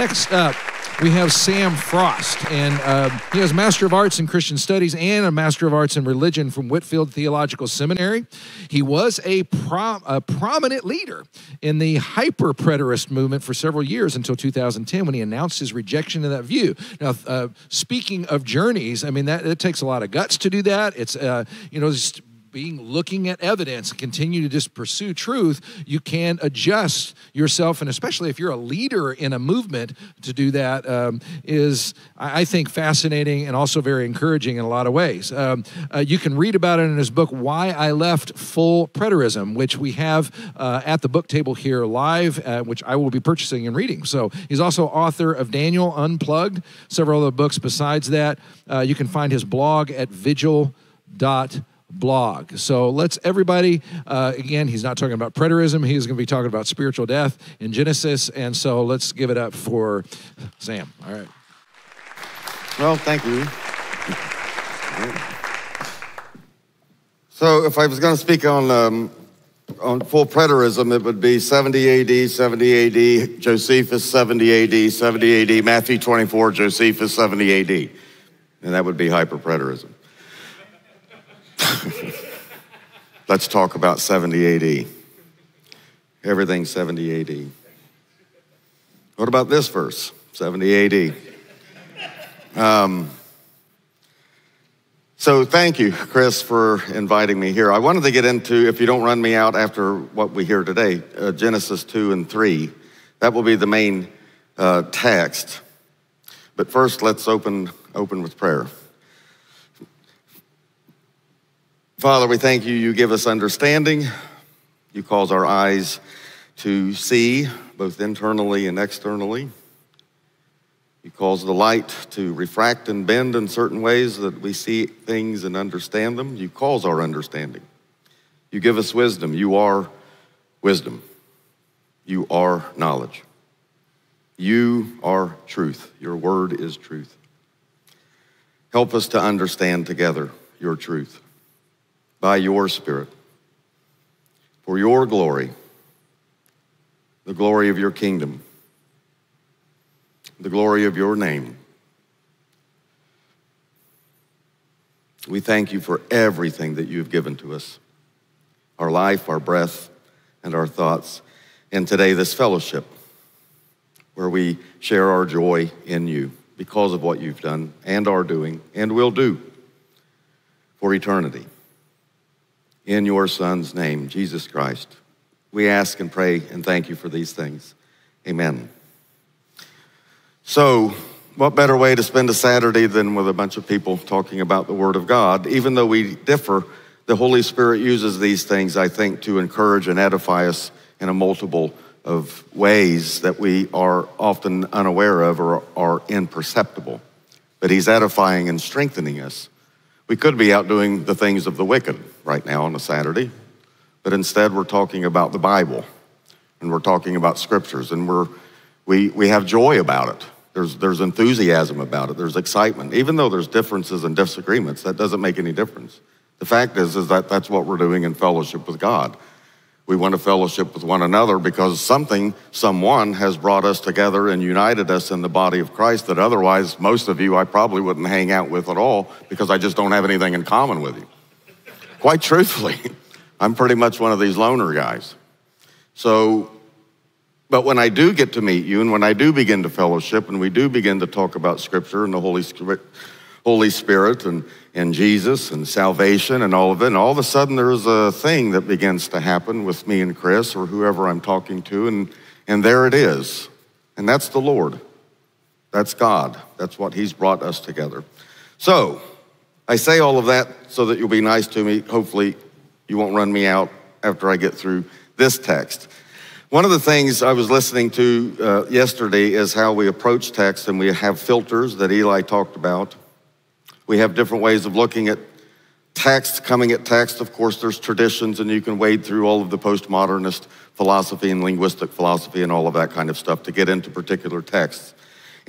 Next up, we have Sam Frost, and uh, he has Master of Arts in Christian Studies and a Master of Arts in Religion from Whitefield Theological Seminary. He was a, prom- a prominent leader in the hyper preterist movement for several years until 2010 when he announced his rejection of that view. Now, uh, speaking of journeys, I mean, that it takes a lot of guts to do that. It's, uh, you know, just being looking at evidence and continue to just pursue truth, you can adjust yourself, and especially if you're a leader in a movement, to do that um, is, I think, fascinating and also very encouraging in a lot of ways. Um, uh, you can read about it in his book, Why I Left Full Preterism, which we have uh, at the book table here live, uh, which I will be purchasing and reading. So he's also author of Daniel Unplugged, several other books besides that. Uh, you can find his blog at vigil.com blog. So let's everybody, uh, again, he's not talking about preterism. He's going to be talking about spiritual death in Genesis. And so let's give it up for Sam. All right. Well, thank you. So if I was going to speak on, um, on full preterism, it would be 70 AD, 70 AD, Josephus 70 AD, 70 AD, Matthew 24, Josephus 70 AD. And that would be hyper preterism. Let's talk about 70 AD. Everything 70 AD. What about this verse, 70 AD? Um, so thank you, Chris, for inviting me here. I wanted to get into, if you don't run me out after what we hear today, uh, Genesis 2 and 3. That will be the main uh, text. But first, let's open, open with prayer. Father, we thank you. You give us understanding. You cause our eyes to see, both internally and externally. You cause the light to refract and bend in certain ways that we see things and understand them. You cause our understanding. You give us wisdom. You are wisdom. You are knowledge. You are truth. Your word is truth. Help us to understand together your truth by your Spirit for your glory, the glory of your kingdom, the glory of your name. We thank you for everything that you've given to us our life, our breath, and our thoughts. And today, this fellowship where we share our joy in you because of what you've done and are doing and will do for eternity in your Son's name, Jesus Christ. We ask and pray and thank you for these things. Amen. So, what better way to spend a Saturday than with a bunch of people talking about the Word of God? Even though we differ, the Holy Spirit uses these things, I think, to encourage and edify us in a multiple of ways that we are often unaware of or are imperceptible. But He's edifying and strengthening us we could be out doing the things of the wicked right now on a Saturday, but instead we're talking about the Bible and we're talking about scriptures and we're, we, we have joy about it. There's, there's enthusiasm about it. There's excitement. Even though there's differences and disagreements, that doesn't make any difference. The fact is, is that that's what we're doing in fellowship with God. We want to fellowship with one another because something, someone has brought us together and united us in the body of Christ that otherwise, most of you, I probably wouldn't hang out with at all because I just don't have anything in common with you. Quite truthfully, I'm pretty much one of these loner guys. So, but when I do get to meet you and when I do begin to fellowship and we do begin to talk about Scripture and the Holy Spirit, Holy Spirit and, and Jesus and salvation and all of it. And all of a sudden, there's a thing that begins to happen with me and Chris or whoever I'm talking to, and, and there it is. And that's the Lord. That's God. That's what He's brought us together. So, I say all of that so that you'll be nice to me. Hopefully, you won't run me out after I get through this text. One of the things I was listening to uh, yesterday is how we approach text, and we have filters that Eli talked about. We have different ways of looking at text, coming at text. Of course, there's traditions, and you can wade through all of the postmodernist philosophy and linguistic philosophy and all of that kind of stuff to get into particular texts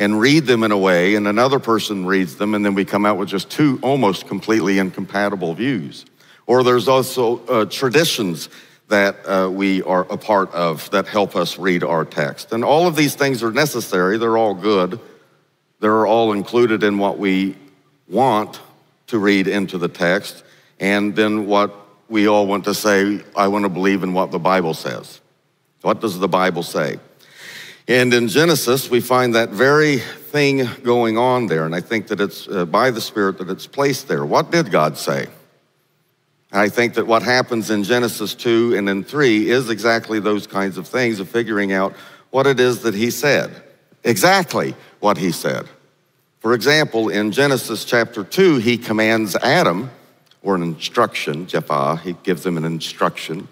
and read them in a way, and another person reads them, and then we come out with just two almost completely incompatible views. Or there's also uh, traditions that uh, we are a part of that help us read our text. And all of these things are necessary, they're all good, they're all included in what we want to read into the text, and then what we all want to say, I want to believe in what the Bible says. What does the Bible say? And in Genesis, we find that very thing going on there, and I think that it's uh, by the Spirit that it's placed there. What did God say? I think that what happens in Genesis 2 and in 3 is exactly those kinds of things of figuring out what it is that he said. Exactly what he said. For example, in Genesis chapter 2, he commands Adam, or an instruction, Jephthah, he gives him an instruction,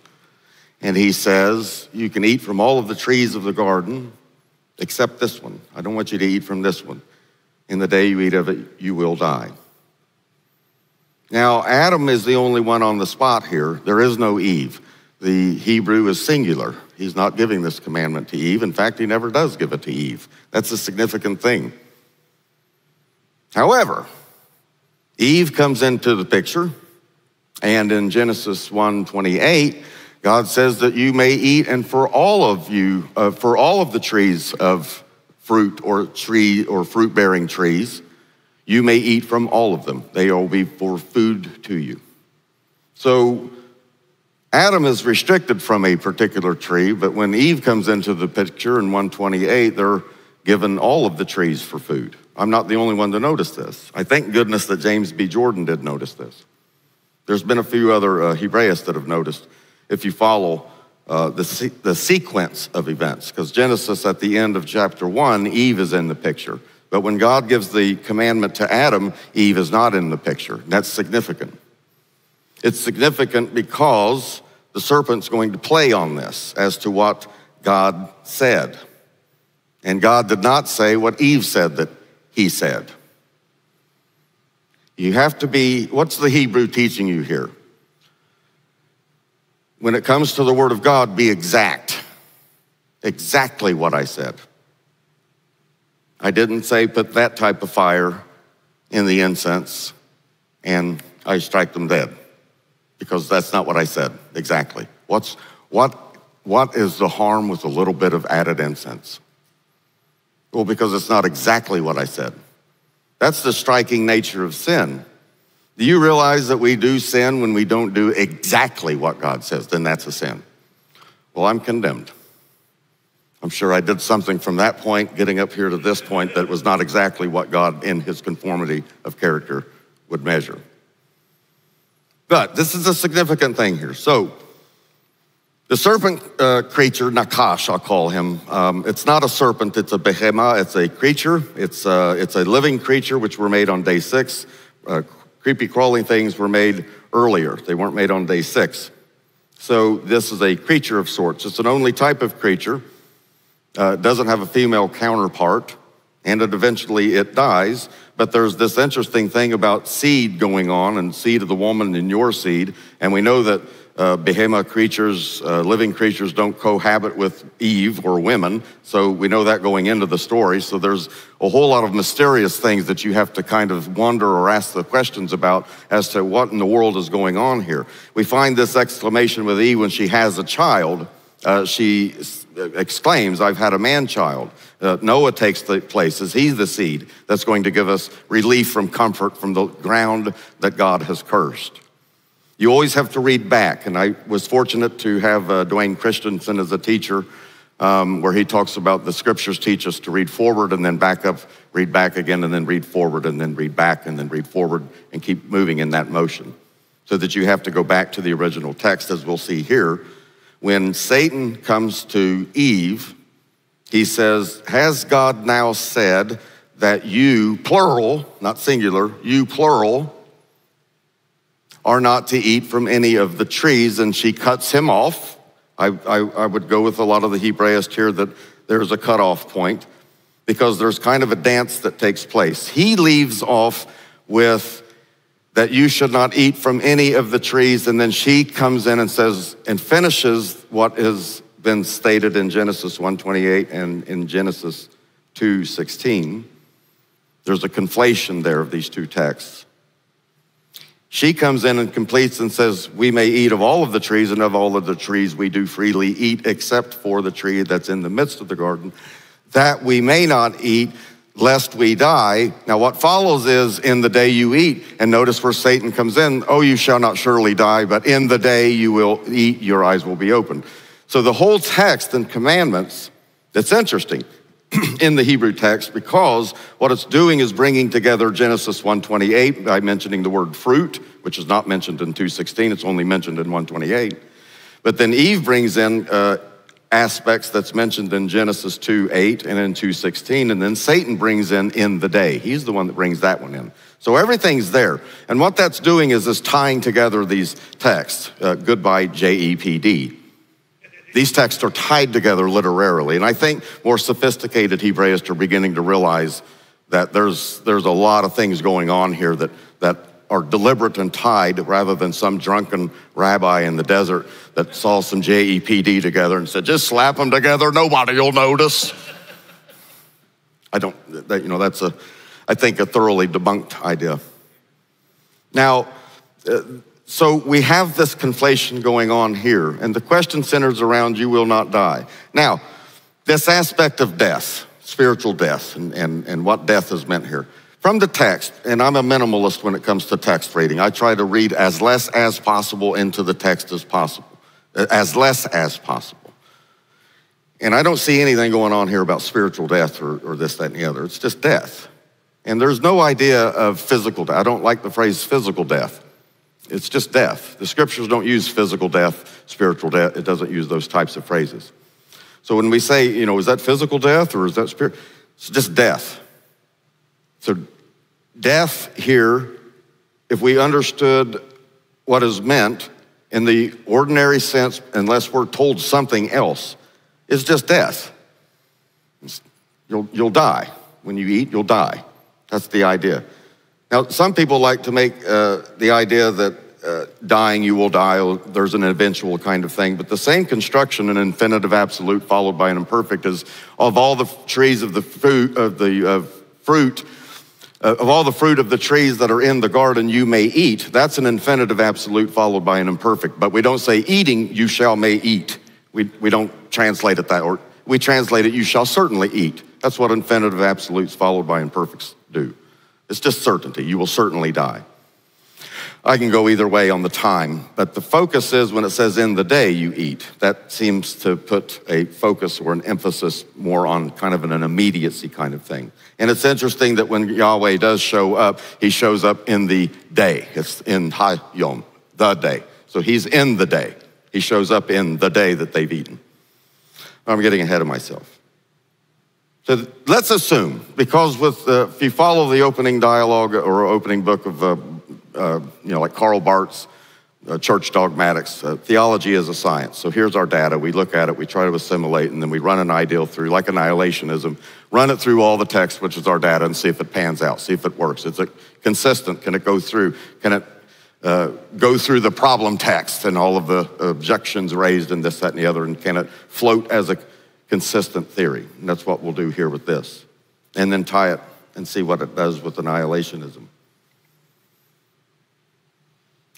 and he says, You can eat from all of the trees of the garden except this one. I don't want you to eat from this one. In the day you eat of it, you will die. Now, Adam is the only one on the spot here. There is no Eve. The Hebrew is singular. He's not giving this commandment to Eve. In fact, he never does give it to Eve. That's a significant thing. However, Eve comes into the picture, and in Genesis 1:28, God says that you may eat, and for all of you, uh, for all of the trees of fruit or tree or fruit-bearing trees, you may eat from all of them. They will be for food to you. So Adam is restricted from a particular tree, but when Eve comes into the picture in 128, they're given all of the trees for food. I'm not the only one to notice this. I thank goodness that James B. Jordan did notice this. There's been a few other uh, Hebraists that have noticed if you follow uh, the, se- the sequence of events, because Genesis at the end of chapter one, Eve is in the picture. But when God gives the commandment to Adam, Eve is not in the picture. That's significant. It's significant because the serpent's going to play on this as to what God said. And God did not say what Eve said that he said. You have to be, what's the Hebrew teaching you here? When it comes to the Word of God, be exact. Exactly what I said. I didn't say put that type of fire in the incense and I strike them dead because that's not what I said exactly. What's, what, what is the harm with a little bit of added incense? Well, because it's not exactly what I said. That's the striking nature of sin. Do you realize that we do sin when we don't do exactly what God says? Then that's a sin. Well, I'm condemned. I'm sure I did something from that point, getting up here to this point, that was not exactly what God, in his conformity of character, would measure. But this is a significant thing here. So, the serpent uh, creature, Nakash, I'll call him. Um, it's not a serpent, it's a behema. It's a creature. It's, uh, it's a living creature, which were made on day six. Uh, creepy crawling things were made earlier, they weren't made on day six. So, this is a creature of sorts. It's an only type of creature uh, doesn't have a female counterpart, and it eventually it dies. But there's this interesting thing about seed going on, and seed of the woman and your seed, and we know that uh, behemoth creatures, uh, living creatures, don't cohabit with Eve or women. So we know that going into the story. So there's a whole lot of mysterious things that you have to kind of wonder or ask the questions about as to what in the world is going on here. We find this exclamation with Eve when she has a child. Uh, she exclaims, I've had a man child. Uh, Noah takes the place as he's the seed that's going to give us relief from comfort from the ground that God has cursed. You always have to read back, and I was fortunate to have uh, Duane Christensen as a teacher, um, where he talks about the scriptures teach us to read forward and then back up, read back again, and then read forward, and then read back, and then read forward, and keep moving in that motion. So that you have to go back to the original text, as we'll see here, when Satan comes to Eve, he says, Has God now said that you, plural, not singular, you, plural, are not to eat from any of the trees? And she cuts him off. I, I, I would go with a lot of the Hebraists here that there's a cutoff point because there's kind of a dance that takes place. He leaves off with, that you should not eat from any of the trees. And then she comes in and says, and finishes what has been stated in Genesis 1:28 and in Genesis 2:16. There's a conflation there of these two texts. She comes in and completes and says, We may eat of all of the trees, and of all of the trees we do freely eat, except for the tree that's in the midst of the garden, that we may not eat, lest we die. Now, what follows is, In the day you eat, and notice where Satan comes in, Oh, you shall not surely die, but in the day you will eat, your eyes will be opened. So the whole text and commandments, that's interesting. in the Hebrew text because what it's doing is bringing together Genesis 128 by mentioning the word fruit, which is not mentioned in 216, it's only mentioned in 128. But then Eve brings in uh, aspects that's mentioned in Genesis 2 8 and in 216, and then Satan brings in in the day. He's the one that brings that one in. So everything's there. And what that's doing is is tying together these texts. Uh, goodbye, J E P D. These texts are tied together literarily. And I think more sophisticated Hebraists are beginning to realize that there's, there's a lot of things going on here that, that are deliberate and tied rather than some drunken rabbi in the desert that saw some JEPD together and said, just slap them together, nobody will notice. I don't, that, you know, that's a, I think, a thoroughly debunked idea. Now, uh, so we have this conflation going on here, and the question centers around you will not die. Now, this aspect of death, spiritual death, and, and, and what death is meant here. From the text, and I'm a minimalist when it comes to text reading, I try to read as less as possible into the text as possible, uh, as less as possible. And I don't see anything going on here about spiritual death or, or this, that, and the other. It's just death. And there's no idea of physical death. I don't like the phrase physical death. It's just death. The scriptures don't use physical death, spiritual death. It doesn't use those types of phrases. So when we say, you know, is that physical death or is that spirit? It's just death. So death here, if we understood what is meant in the ordinary sense, unless we're told something else, is just death. You'll, you'll die. When you eat, you'll die. That's the idea. Now, some people like to make uh, the idea that uh, dying, you will die, or there's an eventual kind of thing. But the same construction, an infinitive absolute followed by an imperfect, is of all the trees of the fruit, of the uh, fruit, of all the fruit of the trees that are in the garden, you may eat. That's an infinitive absolute followed by an imperfect. But we don't say eating, you shall may eat. We, we don't translate it that, or we translate it, you shall certainly eat. That's what infinitive absolutes followed by imperfects do. It's just certainty. You will certainly die. I can go either way on the time, but the focus is when it says in the day you eat. That seems to put a focus or an emphasis more on kind of an immediacy kind of thing. And it's interesting that when Yahweh does show up, he shows up in the day. It's in Hayom, the day. So he's in the day. He shows up in the day that they've eaten. I'm getting ahead of myself. So let's assume, because with uh, if you follow the opening dialogue or opening book of, uh, uh, you know, like Karl Barth's uh, Church Dogmatics, uh, theology is a science. So here's our data. We look at it, we try to assimilate, and then we run an ideal through, like annihilationism, run it through all the text, which is our data, and see if it pans out, see if it works. Is it consistent? Can it go through? Can it uh, go through the problem text and all of the objections raised and this, that, and the other, and can it float as a consistent theory. And that's what we'll do here with this. And then tie it and see what it does with annihilationism,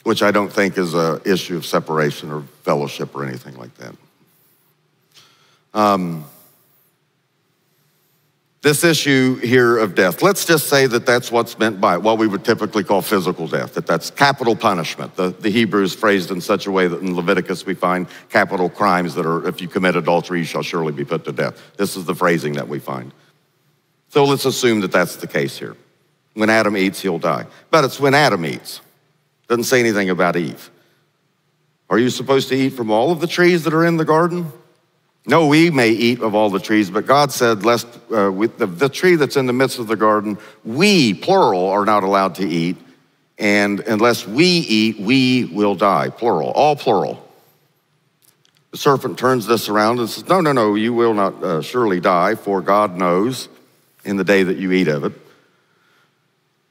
which I don't think is an issue of separation or fellowship or anything like that. Um, this issue here of death, let's just say that that's what's meant by what we would typically call physical death, that that's capital punishment. The, the Hebrew is phrased in such a way that in Leviticus we find capital crimes that are, if you commit adultery, you shall surely be put to death. This is the phrasing that we find. So let's assume that that's the case here. When Adam eats, he'll die. But it's when Adam eats. Doesn't say anything about Eve. Are you supposed to eat from all of the trees that are in the garden? No, we may eat of all the trees, but God said, lest uh, the, the tree that's in the midst of the garden, we, plural, are not allowed to eat. And unless we eat, we will die, plural, all plural. The serpent turns this around and says, No, no, no, you will not uh, surely die, for God knows in the day that you eat of it,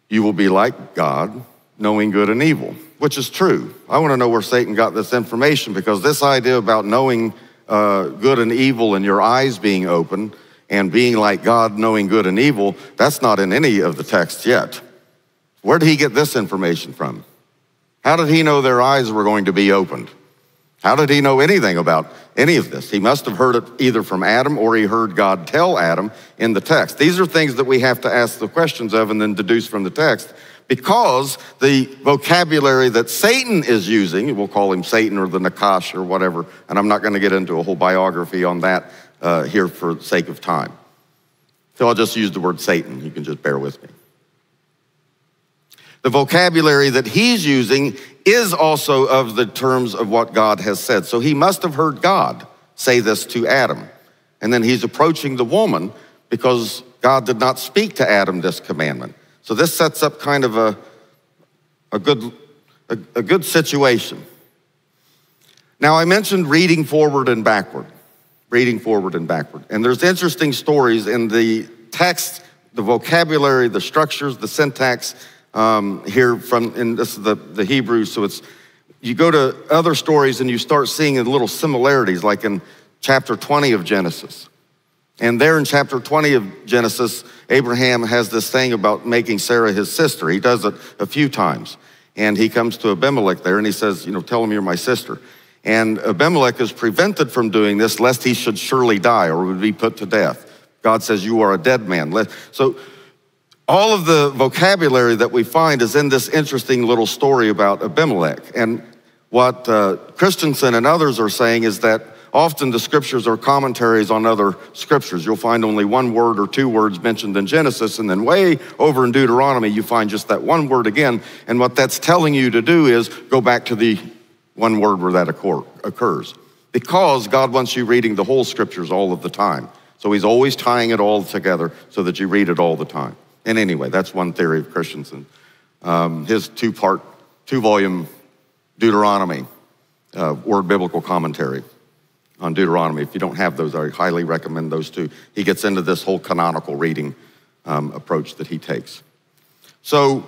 you will be like God, knowing good and evil, which is true. I want to know where Satan got this information because this idea about knowing uh, good and evil and your eyes being open and being like God, knowing good and evil, that's not in any of the texts yet. Where did he get this information from? How did he know their eyes were going to be opened? How did he know anything about any of this? He must have heard it either from Adam or he heard God tell Adam in the text. These are things that we have to ask the questions of and then deduce from the text because the vocabulary that Satan is using, we'll call him Satan or the Nakash or whatever, and I'm not going to get into a whole biography on that uh, here for the sake of time. So I'll just use the word Satan. You can just bear with me. The vocabulary that he's using is also of the terms of what God has said. So he must have heard God say this to Adam. And then he's approaching the woman because God did not speak to Adam this commandment. So this sets up kind of a, a, good, a, a good situation. Now, I mentioned reading forward and backward, reading forward and backward. And there's interesting stories in the text, the vocabulary, the structures, the syntax um, here from, and this is the, the Hebrew, so it's, you go to other stories and you start seeing little similarities, like in chapter 20 of Genesis. And there in chapter 20 of Genesis, Abraham has this thing about making Sarah his sister. He does it a few times. And he comes to Abimelech there and he says, You know, tell him you're my sister. And Abimelech is prevented from doing this lest he should surely die or would be put to death. God says, You are a dead man. So all of the vocabulary that we find is in this interesting little story about Abimelech. And what uh, Christensen and others are saying is that often the scriptures are commentaries on other scriptures. You'll find only one word or two words mentioned in Genesis, and then way over in Deuteronomy, you find just that one word again. And what that's telling you to do is go back to the one word where that occurs. Because God wants you reading the whole scriptures all of the time. So he's always tying it all together so that you read it all the time. And anyway, that's one theory of Christensen. Um, his two part, two volume Deuteronomy, uh, Word Biblical Commentary on Deuteronomy. If you don't have those, I highly recommend those two. He gets into this whole canonical reading um, approach that he takes. So,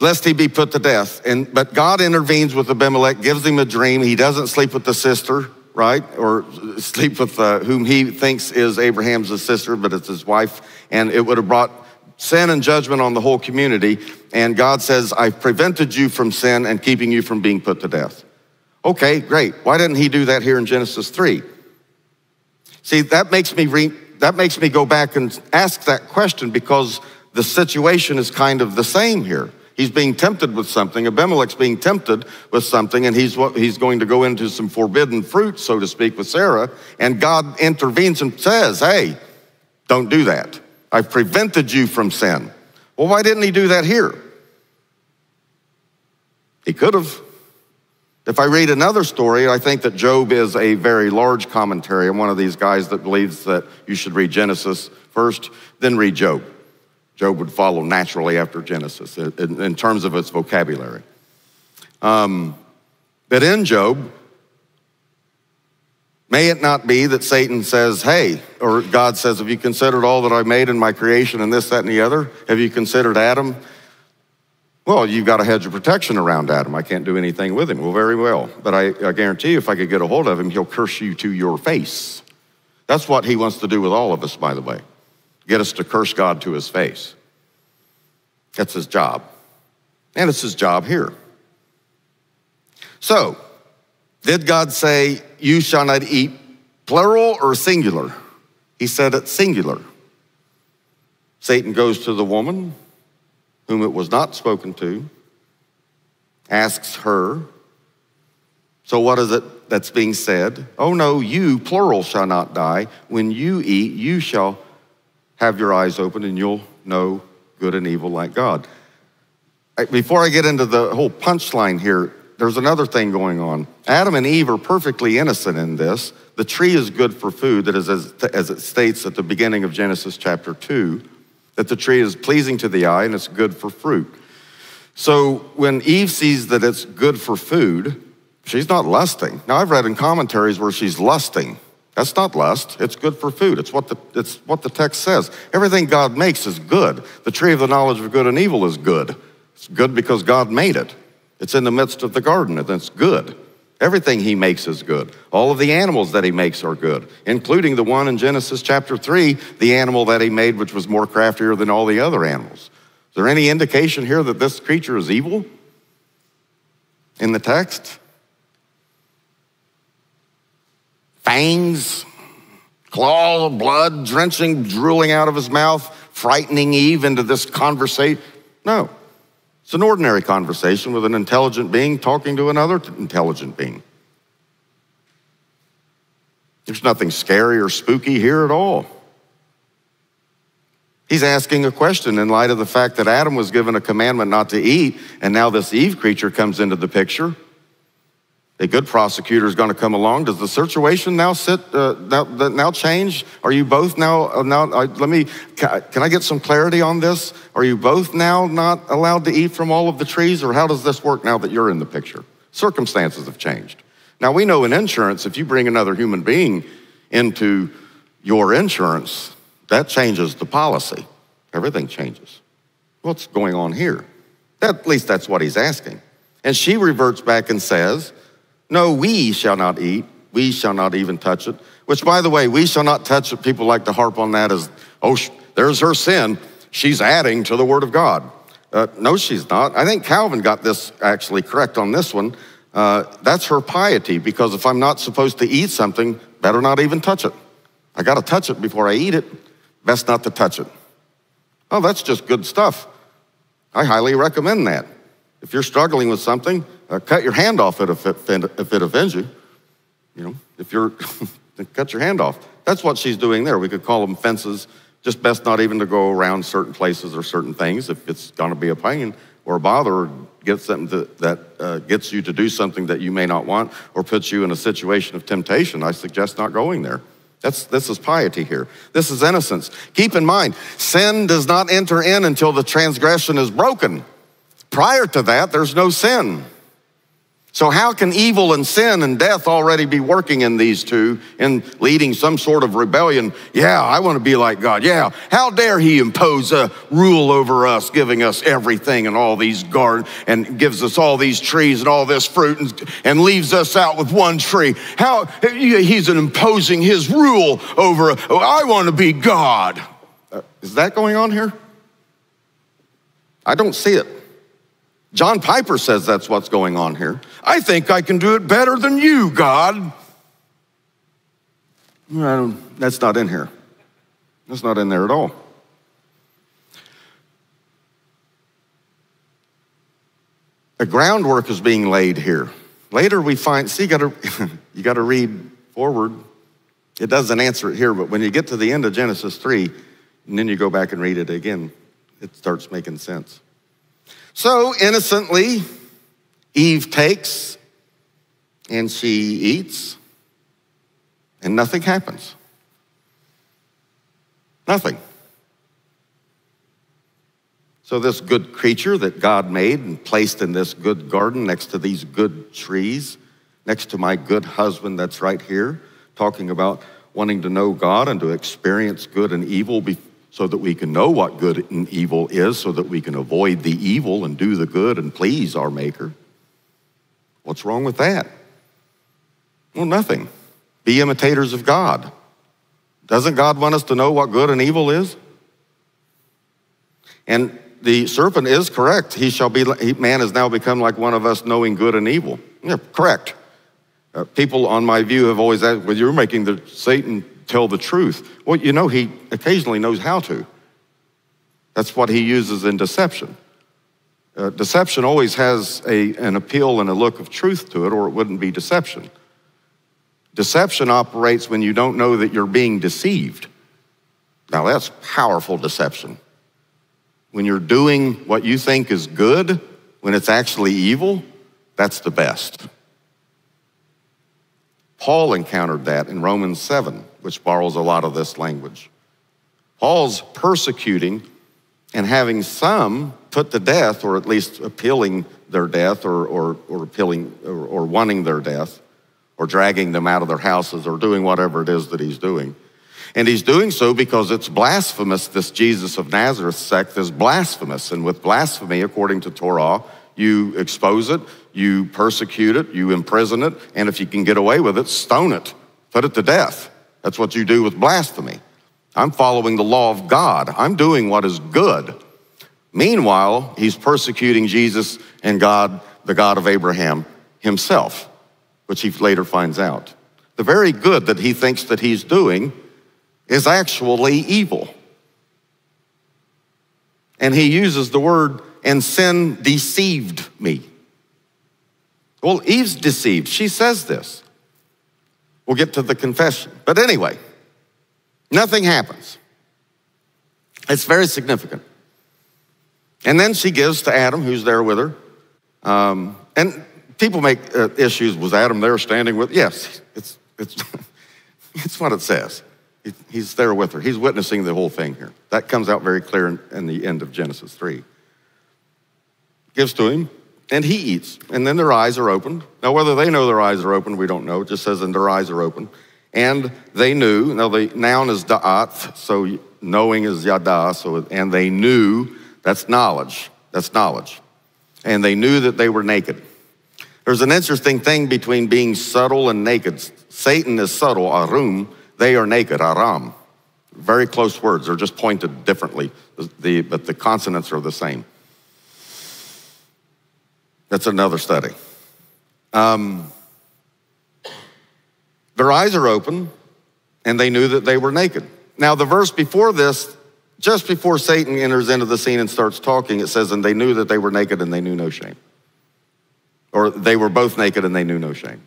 lest he be put to death. And, but God intervenes with Abimelech, gives him a dream. He doesn't sleep with the sister right? Or sleep with uh, whom he thinks is Abraham's sister, but it's his wife. And it would have brought sin and judgment on the whole community. And God says, I've prevented you from sin and keeping you from being put to death. Okay, great. Why didn't he do that here in Genesis 3? See, that makes me re- that makes me go back and ask that question because the situation is kind of the same here. He's being tempted with something. Abimelech's being tempted with something, and he's, he's going to go into some forbidden fruit, so to speak, with Sarah. And God intervenes and says, Hey, don't do that. I've prevented you from sin. Well, why didn't he do that here? He could have. If I read another story, I think that Job is a very large commentary. I'm one of these guys that believes that you should read Genesis first, then read Job. Job would follow naturally after Genesis in, terms of its vocabulary. Um, but in Job, may it not be that Satan says, Hey, or God says, Have you considered all that I made in my creation and this, that, and the other? Have you considered Adam? Well, you've got a hedge of protection around Adam. I can't do anything with him. Well, very well. But I, I guarantee you, if I could get a hold of him, he'll curse you to your face. That's what he wants to do with all of us, by the way get us to curse God to his face. That's his job. And it's his job here. So, did God say, You shall not eat, plural or singular? He said it's singular. Satan goes to the woman whom it was not spoken to, asks her, So, what is it that's being said? Oh, no, you, plural, shall not die. When you eat, you shall have your eyes open and you'll know good and evil like God. Before I get into the whole punchline here, there's another thing going on. Adam and Eve are perfectly innocent in this. The tree is good for food, that is, as, as it states at the beginning of Genesis chapter 2, that the tree is pleasing to the eye and it's good for fruit. So when Eve sees that it's good for food, she's not lusting. Now, I've read in commentaries where she's lusting. That's not lust. It's good for food. It's what, the, it's what the text says. Everything God makes is good. The tree of the knowledge of good and evil is good. It's good because God made it. It's in the midst of the garden, and it's good. Everything he makes is good. All of the animals that he makes are good, including the one in Genesis chapter 3, the animal that he made, which was more craftier than all the other animals. Is there any indication here that this creature is evil? in the text? Fangs, claw, blood drenching, drooling out of his mouth, frightening Eve into this conversation. No. It's an ordinary conversation with an intelligent being talking to another intelligent being. There's nothing scary or spooky here at all. He's asking a question in light of the fact that Adam was given a commandment not to eat, and now this Eve creature comes into the picture. A good prosecutor is going to come along. Does the situation now sit uh, now, now change? Are you both now uh, now? Uh, let me. Can I get some clarity on this? Are you both now not allowed to eat from all of the trees, or how does this work now that you're in the picture? Circumstances have changed. Now we know in insurance, if you bring another human being into your insurance, that changes the policy. Everything changes. What's going on here? At least that's what he's asking. And she reverts back and says, No, we shall not eat. We shall not even touch it. Which, by the way, we shall not touch it. People like to harp on that as, oh, there's her sin. She's adding to the Word of God. Uh, no, she's not. I think Calvin got this actually correct on this one. Uh, that's her piety because if I'm not supposed to eat something, better not even touch it. I got to touch it before I eat it. Best not to touch it. Oh, that's just good stuff. I highly recommend that. If you're struggling with something, uh, cut your hand off if it, if it offends you. You know, if you're, cut your hand off. That's what she's doing there. We could call them fences. Just best not even to go around certain places or certain things if it's going to be a pain or a bother or get something that, that uh, gets you to do something that you may not want or puts you in a situation of temptation. I suggest not going there. That's, this is piety here. This is innocence. Keep in mind, sin does not enter in until the transgression is broken. Prior to that, there's no sin. So, how can evil and sin and death already be working in these two and leading some sort of rebellion? Yeah, I want to be like God. Yeah, how dare He impose a rule over us, giving us everything and all these gardens and gives us all these trees and all this fruit and, and leaves us out with one tree? How He's imposing His rule over, oh, I want to be God. Uh, is that going on here? I don't see it. John Piper says that's what's going on here. I think I can do it better than you, God. that's not in here. That's not in there at all. A groundwork is being laid here. Later we find, see, you gotta, you gotta read forward. It doesn't answer it here, but when you get to the end of Genesis 3, and then you go back and read it again, it starts making sense. So innocently, Eve takes and she eats, and nothing happens. Nothing. So, this good creature that God made and placed in this good garden next to these good trees, next to my good husband that's right here, talking about wanting to know God and to experience good and evil so that we can know what good and evil is, so that we can avoid the evil and do the good and please our Maker. What's wrong with that? Well, nothing. Be imitators of God. Doesn't God want us to know what good and evil is? And the serpent is correct. He shall be, man has now become like one of us, knowing good and evil. Yeah, correct. Uh, people on my view have always asked, well, you're making the Satan tell the truth. Well, you know, he occasionally knows how to. That's what he uses in deception. Uh, deception always has a, an appeal and a look of truth to it, or it wouldn't be deception. Deception operates when you don't know that you're being deceived. Now, that's powerful deception. When you're doing what you think is good, when it's actually evil, that's the best. Paul encountered that in Romans 7 which borrows a lot of this language. Paul's persecuting and having some put to death, or at least appealing their death, or, or, or appealing or, or wanting their death, or dragging them out of their houses, or doing whatever it is that he's doing. And he's doing so because it's blasphemous. This Jesus of Nazareth sect is blasphemous. And with blasphemy, according to Torah, you expose it, you persecute it, you imprison it, and if you can get away with it, stone it, put it to death. That's what you do with blasphemy. I'm following the law of God, I'm doing what is good. Meanwhile, he's persecuting Jesus and God the God of Abraham himself, which he later finds out. The very good that he thinks that he's doing is actually evil. And he uses the word, and sin deceived me. Well, Eve's deceived. She says this. We'll get to the confession. But anyway, nothing happens. It's very significant. And then she gives to Adam, who's there with her. Um, and people make uh, issues. Was Adam there standing with? Yes, it's, it's, it's what it says. He's there with her. He's witnessing the whole thing here. That comes out very clear in, in the end of Genesis 3. Gives to him, and he eats. And then their eyes are opened. Now, whether they know their eyes are open, we don't know. It just says, and their eyes are open. And they knew. Now, the noun is da'at, so knowing is yada. So, and they knew. That's knowledge. That's knowledge. And they knew that they were naked. There's an interesting thing between being subtle and naked. Satan is subtle, arum they are naked, aram. Very close words, they're just pointed differently, the, but the consonants are the same. That's another study. Um, their eyes are open, and they knew that they were naked. Now, the verse before this, just before Satan enters into the scene and starts talking, it says, And they knew that they were naked and they knew no shame. Or they were both naked and they knew no shame.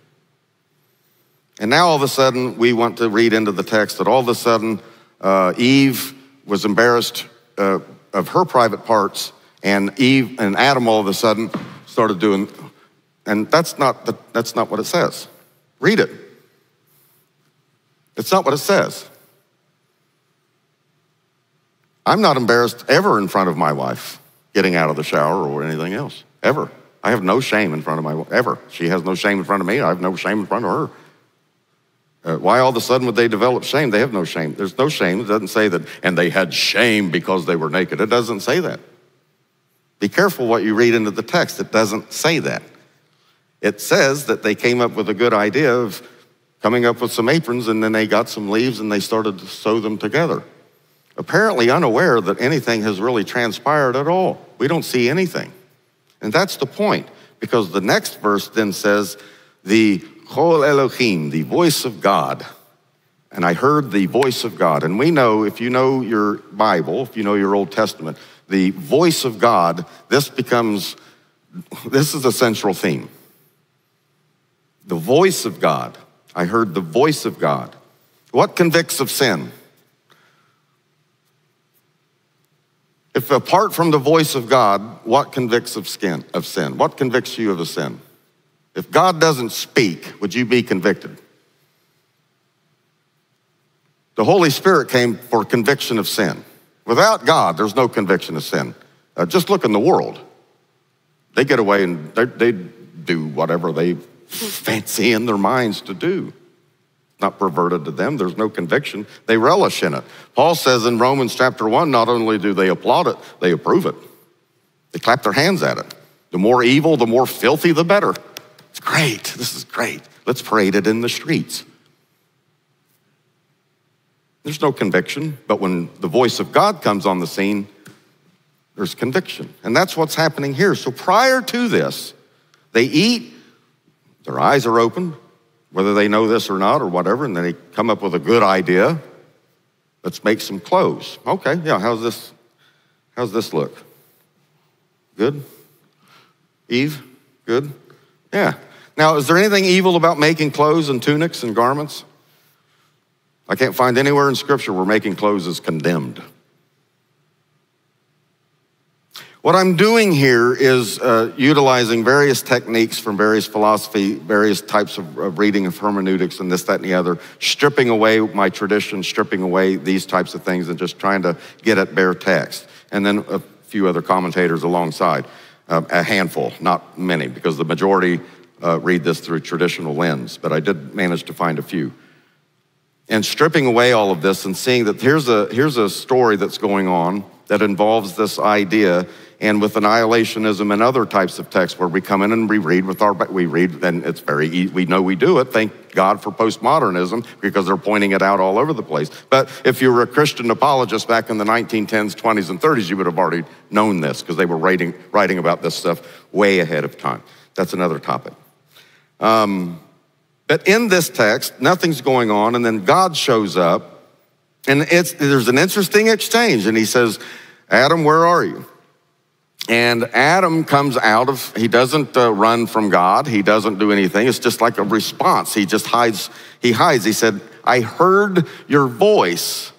And now all of a sudden, we want to read into the text that all of a sudden uh, Eve was embarrassed uh, of her private parts, and Eve and Adam all of a sudden started doing, and that's not, the, that's not what it says. Read it. It's not what it says. I'm not embarrassed ever in front of my wife getting out of the shower or anything else, ever. I have no shame in front of my wife, ever. She has no shame in front of me. I have no shame in front of her. Uh, why all of a sudden would they develop shame? They have no shame. There's no shame. It doesn't say that, and they had shame because they were naked. It doesn't say that. Be careful what you read into the text. It doesn't say that. It says that they came up with a good idea of coming up with some aprons and then they got some leaves and they started to sew them together. Apparently unaware that anything has really transpired at all. We don't see anything. And that's the point, because the next verse then says, the Kol Elohim, the voice of God. And I heard the voice of God. And we know, if you know your Bible, if you know your Old Testament, the voice of God, this becomes, this is a central theme. The voice of God. I heard the voice of God. What convicts of sin? If apart from the voice of God, what convicts of skin of sin? What convicts you of a sin? If God doesn't speak, would you be convicted? The Holy Spirit came for conviction of sin. Without God, there's no conviction of sin. Uh, just look in the world. They get away and they, they do whatever they fancy in their minds to do. Not perverted to them, there's no conviction. They relish in it. Paul says in Romans chapter 1 not only do they applaud it, they approve it. They clap their hands at it. The more evil, the more filthy, the better. It's great. This is great. Let's parade it in the streets. There's no conviction, but when the voice of God comes on the scene, there's conviction. And that's what's happening here. So prior to this, they eat, their eyes are open, whether they know this or not or whatever, and then they come up with a good idea. Let's make some clothes. Okay, yeah, how's this? How's this look? Good? Eve? Good? Yeah. Now, is there anything evil about making clothes and tunics and garments? I can't find anywhere in Scripture where making clothes is condemned. What I'm doing here is uh, utilizing various techniques from various philosophy, various types of, of, reading of hermeneutics and this, that, and the other, stripping away my tradition, stripping away these types of things, and just trying to get at bare text. And then a few other commentators alongside uh, a handful, not many, because the majority uh, read this through traditional lens, but I did manage to find a few. And stripping away all of this and seeing that here's a, here's a story that's going on that involves this idea and with annihilationism and other types of texts where we come in and we read with our we read and it's very easy, we know we do it thank god for postmodernism because they're pointing it out all over the place but if you were a christian apologist back in the 1910s 20s and 30s you would have already known this because they were writing, writing about this stuff way ahead of time That's another topic. Um, but in this text, nothing's going on, and then God shows up, and there's an interesting exchange, and he says, Adam, where are you? And Adam comes out of, he doesn't uh, run from God. He doesn't do anything. It's just like a response. He just hides. He hides. He said, I heard your voice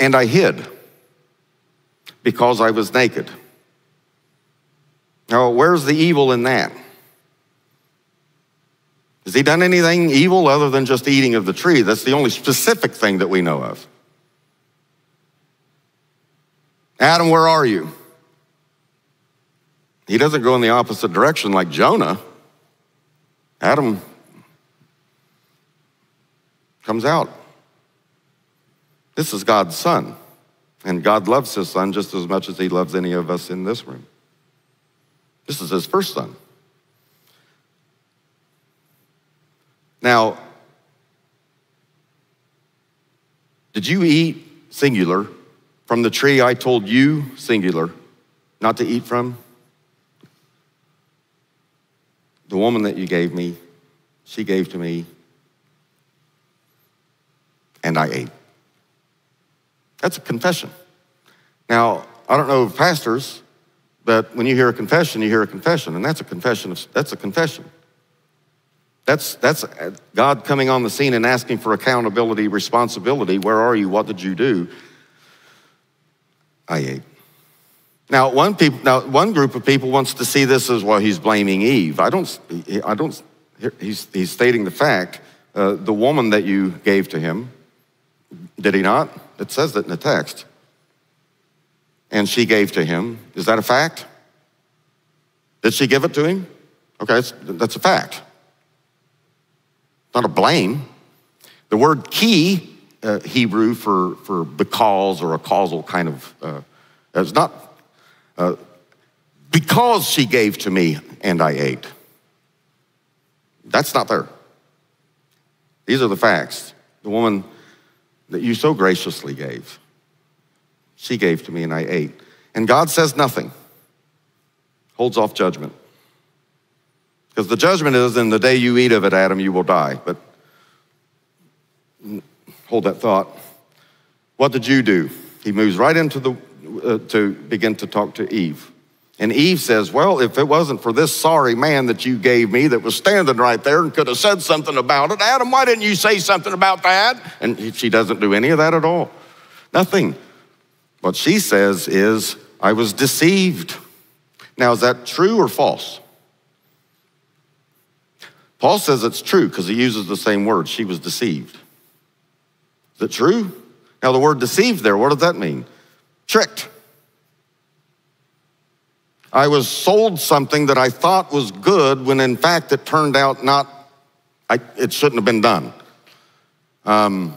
and I hid because I was naked. Now, where's the evil in that? Has he done anything evil other than just eating of the tree? That's the only specific thing that we know of. Adam, where are you? He doesn't go in the opposite direction like Jonah. Adam comes out. This is God's son. And God loves his son just as much as he loves any of us in this room. This is his first son. Now, did you eat, singular, from the tree I told you, singular, not to eat from? The woman that you gave me, she gave to me, and I ate. That's a confession. Now, I don't know pastors, but when you hear a confession, you hear a confession, and that's a confession. Of, that's a confession. That's, that's God coming on the scene and asking for accountability, responsibility. Where are you? What did you do? I ate. Now, one, people, now, one group of people wants to see this as well, he's blaming Eve. I don't, I don't he's, he's stating the fact. Uh, the woman that you gave to him, did he not? It says that in the text. And she gave to him. Is that a fact? Did she give it to him? Okay, that's a fact. Not a blame. The word key, uh, Hebrew for, for because or a causal kind of, uh, it's not uh, because she gave to me and I ate. That's not there. These are the facts. The woman that you so graciously gave, she gave to me and I ate. And God says nothing, holds off judgment. Because the judgment is in the day you eat of it, Adam, you will die. But hold that thought. What did you do? He moves right into the uh, to begin to talk to Eve. And Eve says, Well, if it wasn't for this sorry man that you gave me that was standing right there and could have said something about it, Adam, why didn't you say something about that? And she doesn't do any of that at all. Nothing. What she says is, I was deceived. Now, is that true or false? Paul says it's true because he uses the same word. She was deceived. Is it true? Now, the word deceived there, what does that mean? tricked. I was sold something that I thought was good when in fact it turned out not, I, it shouldn't have been done. Um,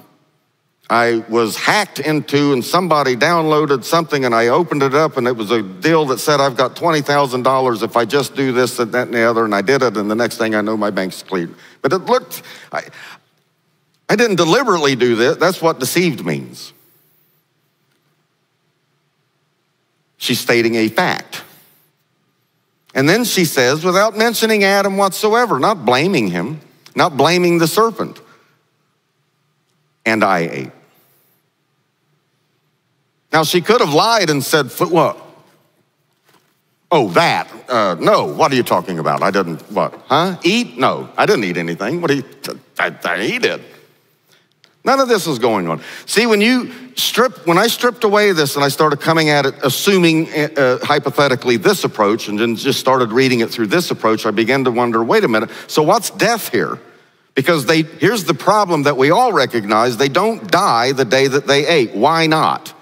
I was hacked into and somebody downloaded something and I opened it up and it was a deal that said I've got $20,000 if I just do this and that and the other and I did it and the next thing I know my bank's cleared. But it looked, I, I didn't deliberately do this. That's what deceived means. She's stating a fact. And then she says, without mentioning Adam whatsoever, not blaming him, not blaming the serpent, and I ate. Now, she could have lied and said, what? Oh, that. Uh, no, what are you talking about? I didn't, what? Huh? Eat? No, I didn't eat anything. What do you, I, I, he did. None of this is going on. See, when you strip, when I stripped away this and I started coming at it, assuming uh, hypothetically this approach, and then just started reading it through this approach, I began to wonder wait a minute, so what's death here? Because they, here's the problem that we all recognize they don't die the day that they ate. Why not?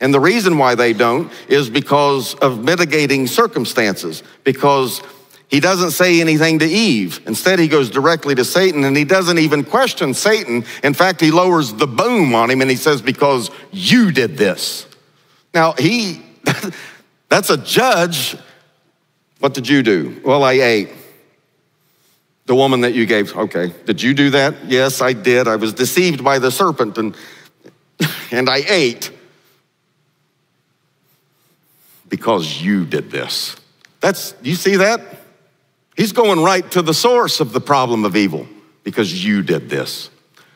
And the reason why they don't is because of mitigating circumstances, because he doesn't say anything to Eve. Instead, he goes directly to Satan and he doesn't even question Satan. In fact, he lowers the boom on him and he says, Because you did this. Now, he, that's a judge. What did you do? Well, I ate. The woman that you gave, okay. Did you do that? Yes, I did. I was deceived by the serpent and, and I ate because you did this. That's, you see that? He's going right to the source of the problem of evil because you did this.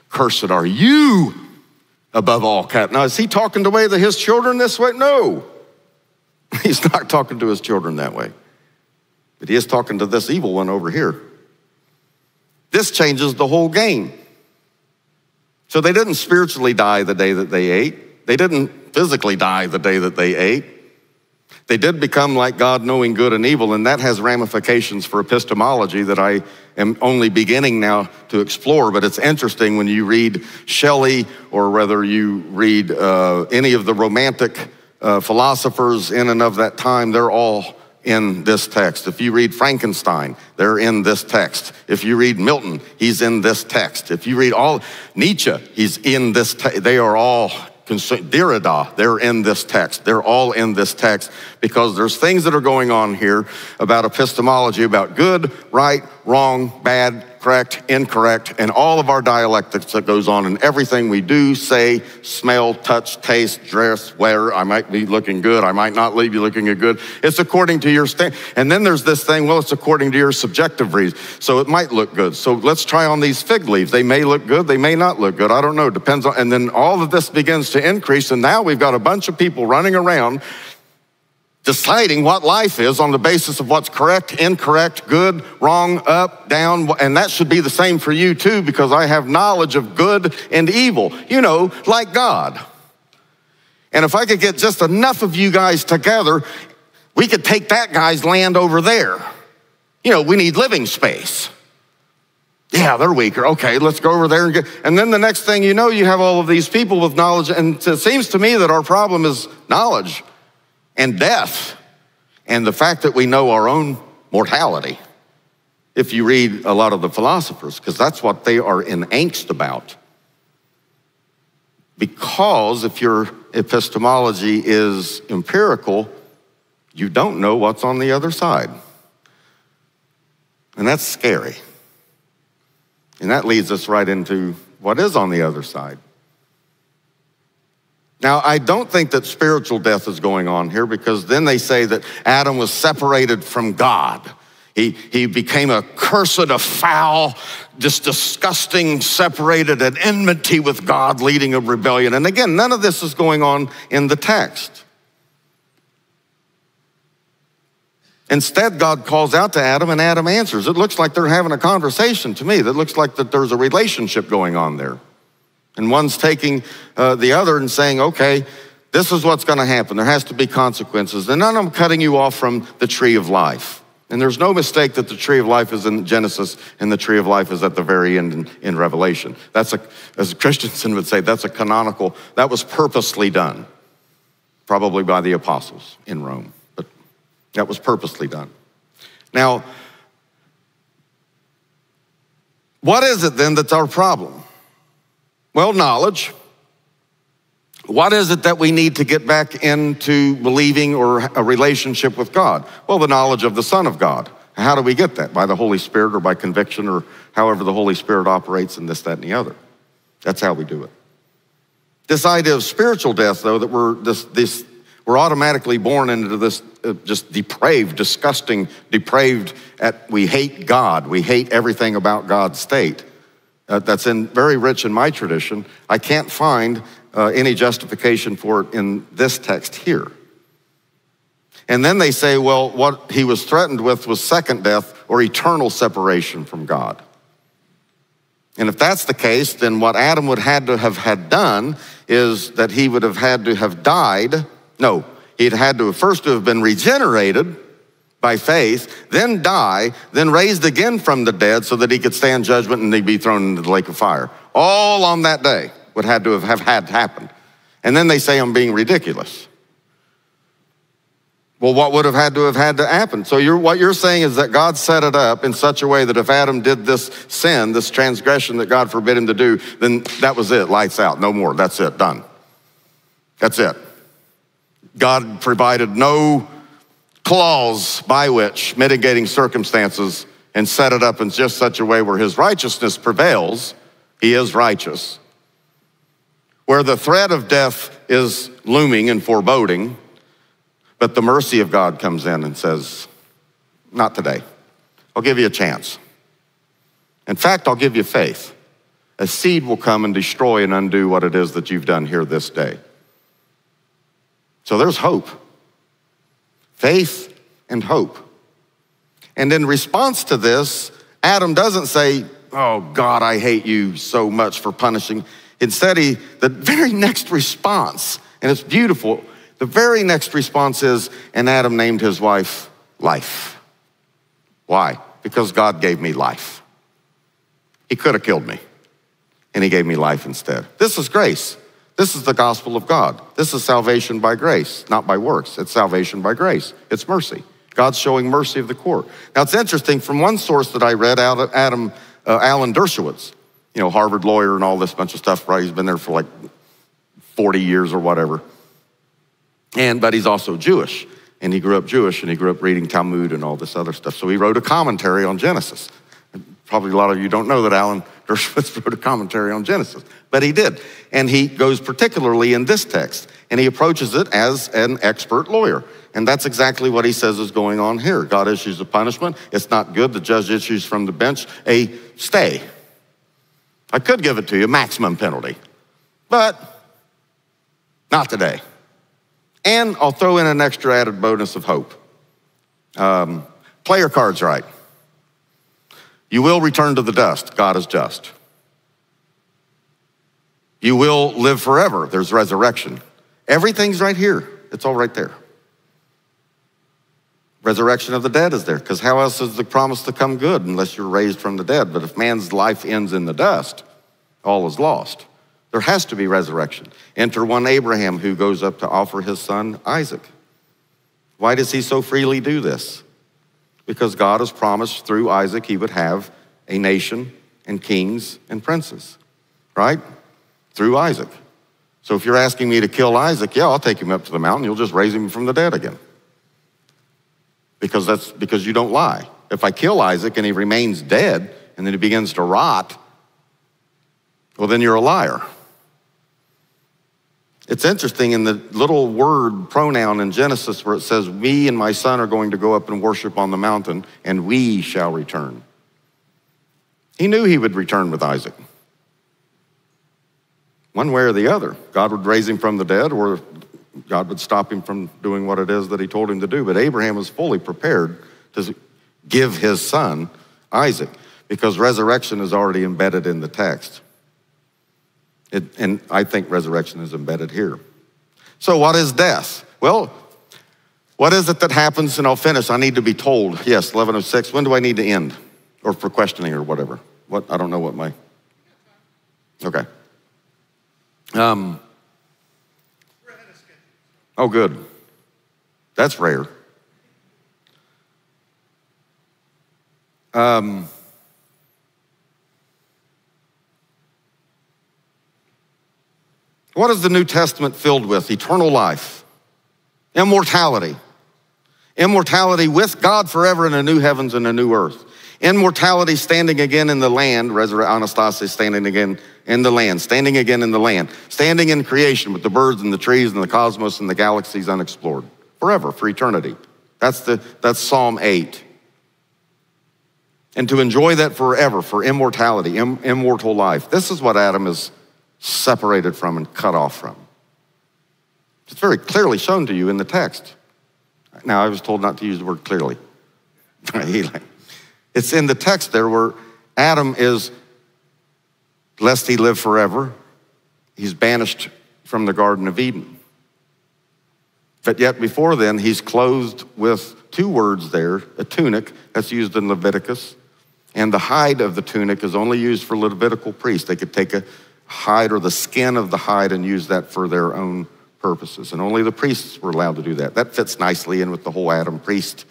Cursed are you above all cat. Now, is he talking to way to his children this way? No. He's not talking to his children that way. But he is talking to this evil one over here. This changes the whole game. So they didn't spiritually die the day that they ate. They didn't physically die the day that they ate. They did become like God, knowing good and evil, and that has ramifications for epistemology that I am only beginning now to explore. But it's interesting when you read Shelley or whether you read uh, any of the romantic uh, philosophers in and of that time, they're all in this text. If you read Frankenstein, they're in this text. If you read Milton, he's in this text. If you read all Nietzsche, he's in this text. They are all Derrida, they're in this text. They're all in this text because there's things that are going on here about epistemology, about good, right, wrong, bad, correct, incorrect, and all of our dialectics that goes on in everything we do, say, smell, touch, taste, dress, wear. I might be looking good. I might not leave you looking good. It's according to your stand. And then there's this thing, well, it's according to your subjective reason. So it might look good. So let's try on these fig leaves. They may look good. They may not look good. I don't know. Depends on, and then all of this begins to increase. And now we've got a bunch of people running around deciding what life is on the basis of what's correct, incorrect, good, wrong, up, down. And that should be the same for you too, because I have knowledge of good and evil, you know, like God. And if I could get just enough of you guys together, we could take that guy's land over there. You know, we need living space. Yeah, they're weaker. Okay, let's go over there and get. And then the next thing you know, you have all of these people with knowledge. And it seems to me that our problem is knowledge and death and the fact that we know our own mortality. If you read a lot of the philosophers, because that's what they are in angst about. Because if your epistemology is empirical, you don't know what's on the other side. And that's scary. And that leads us right into what is on the other side. Now, I don't think that spiritual death is going on here because then they say that Adam was separated from God. He, he became a cursed, a foul, just disgusting, separated, at enmity with God, leading a rebellion. And again, none of this is going on in the text. Instead, God calls out to Adam and Adam answers. It looks like they're having a conversation to me. That looks like that there's a relationship going on there. And one's taking uh, the other and saying, okay, this is what's going to happen. There has to be consequences. And then I'm cutting you off from the tree of life. And there's no mistake that the tree of life is in Genesis and the tree of life is at the very end in, in Revelation. That's a, as Christensen would say, that's a canonical, that was purposely done, probably by the apostles in Rome, but that was purposely done. Now, what is it then that's our problem? Well, knowledge. What is it that we need to get back into believing or a relationship with God? Well, the knowledge of the Son of God. How do we get that? By the Holy Spirit or by conviction or however the Holy Spirit operates in this, that, and the other. That's how we do it. This idea of spiritual death, though, that we're this, this we're automatically born into this uh, just depraved, disgusting, depraved. At we hate God. We hate everything about God's state uh, that's in very rich in my tradition, I can't find uh, any justification for it in this text here. And then they say, well, what he was threatened with was second death or eternal separation from God. And if that's the case, then what Adam would had to have had done is that he would have had to have died. No, he'd had to first to have been regenerated by faith, then die, then raised again from the dead so that he could stand judgment and he'd be thrown into the lake of fire. All on that day would had to have, have had happened. And then they say I'm being ridiculous. Well, what would have had to have had to happen? So you're, what you're saying is that God set it up in such a way that if Adam did this sin, this transgression that God forbid him to do, then that was it, lights out, no more. That's it, done. That's it. God provided no clause by which mitigating circumstances and set it up in just such a way where his righteousness prevails. He is righteous. Where the threat of death is looming and foreboding, but the mercy of God comes in and says, Not today. I'll give you a chance. In fact, I'll give you faith. A seed will come and destroy and undo what it is that you've done here this day. So there's hope. Faith and hope. And in response to this, Adam doesn't say, Oh, God, I hate you so much for punishing. Instead, he, the very next response, and it's beautiful, the very next response is, and Adam named his wife life. Why? Because God gave me life. He could have killed me, and he gave me life instead. This is grace. This is the gospel of God. This is salvation by grace, not by works. It's salvation by grace. It's mercy. God's showing mercy of the court. Now, it's interesting, from one source that I read, out of Adam, uh, Alan Dershowitz, you know, Harvard lawyer and all this bunch of stuff, right? He's been there for like 40 years or whatever. And, but he's also Jewish. And he grew up Jewish and he grew up reading Talmud and all this other stuff. So he wrote a commentary on Genesis. Probably a lot of you don't know that Alan Dershowitz wrote a commentary on Genesis, but he did. And he goes particularly in this text, and he approaches it as an expert lawyer. And that's exactly what he says is going on here. God issues a punishment. It's not good. The judge issues from the bench a stay. I could give it to you, maximum penalty, but not today. And I'll throw in an extra added bonus of hope. Um, play your cards right. You will return to the dust. God is just. You will live forever. There's resurrection. Everything's right here. It's all right there. Resurrection of the dead is there, because how else is the promise to come good unless you're raised from the dead? But if man's life ends in the dust, all is lost. There has to be resurrection. Enter one Abraham who goes up to offer his son Isaac. Why does he so freely do this? Because God has promised through Isaac he would have a nation and kings and princes, right? Through Isaac. So if you're asking me to kill Isaac, yeah, I'll take him up to the mountain. You'll just raise him from the dead again because that's because you don't lie. If I kill Isaac and he remains dead and then he begins to rot, well, then you're a liar. It's interesting in the little word pronoun in Genesis where it says, Me and my son are going to go up and worship on the mountain, and we shall return. He knew he would return with Isaac. One way or the other. God would raise him from the dead, or God would stop him from doing what it is that he told him to do. But Abraham was fully prepared to give his son Isaac because resurrection is already embedded in the text. It, and I think resurrection is embedded here. So, what is death? Well, what is it that happens? And I'll finish. I need to be told. Yes, 1106. When do I need to end? Or for questioning or whatever. What? I don't know what my. Okay. Um, Oh, good. That's rare. Um, what is the New Testament filled with? Eternal life, immortality, immortality with God forever in a new heavens and a new earth. Immortality standing again in the land, Anastasis standing again in the land, standing again in the land, standing in creation with the birds and the trees and the cosmos and the galaxies unexplored, forever, for eternity. That's, the, that's Psalm 8. And to enjoy that forever, for immortality, Im- immortal life. This is what Adam is separated from and cut off from. It's very clearly shown to you in the text. Now, I was told not to use the word clearly. it's in the text there where Adam is lest he live forever. He's banished from the Garden of Eden. But yet, before then, he's clothed with two words there a tunic, that's used in Leviticus, and the hide of the tunic is only used for Levitical priests. They could take a hide or the skin of the hide and use that for their own purposes. And only the priests were allowed to do that. That fits nicely in with the whole Adam priest,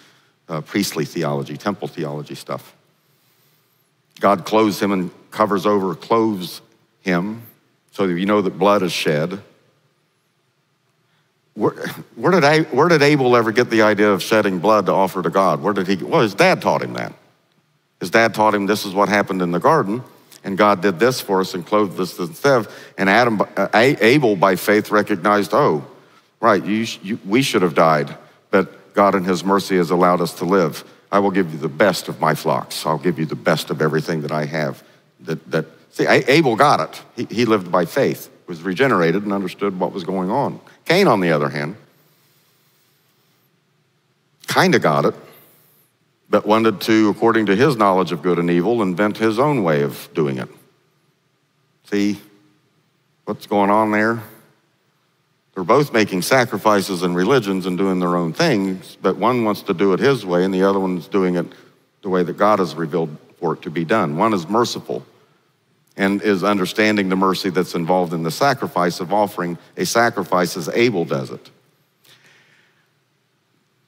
uh, priestly theology, temple theology stuff. God clothes him and covers over, clothes him, so that you know that blood is shed. Where, where, did I, where did Abel ever get the idea of shedding blood to offer to God? Where did he? Well, his dad taught him that. His dad taught him this is what happened in the garden, and God did this for us and clothed us instead. And Adam, uh, Abel, by faith, recognized, oh, right, you, you, we should have died, but God in His mercy has allowed us to live. I will give you the best of my flocks. I'll give you the best of everything that I have. That, that see, Abel got it. He, he lived by faith, was regenerated, and understood what was going on. Cain, on the other hand, kind of got it, but wanted to, according to his knowledge of good and evil, invent his own way of doing it. See what's going on there? They're both making sacrifices and religions and doing their own things, but one wants to do it his way and the other one's doing it the way that God has revealed for it to be done. One is merciful and is understanding the mercy that's involved in the sacrifice of offering a sacrifice as Abel does it.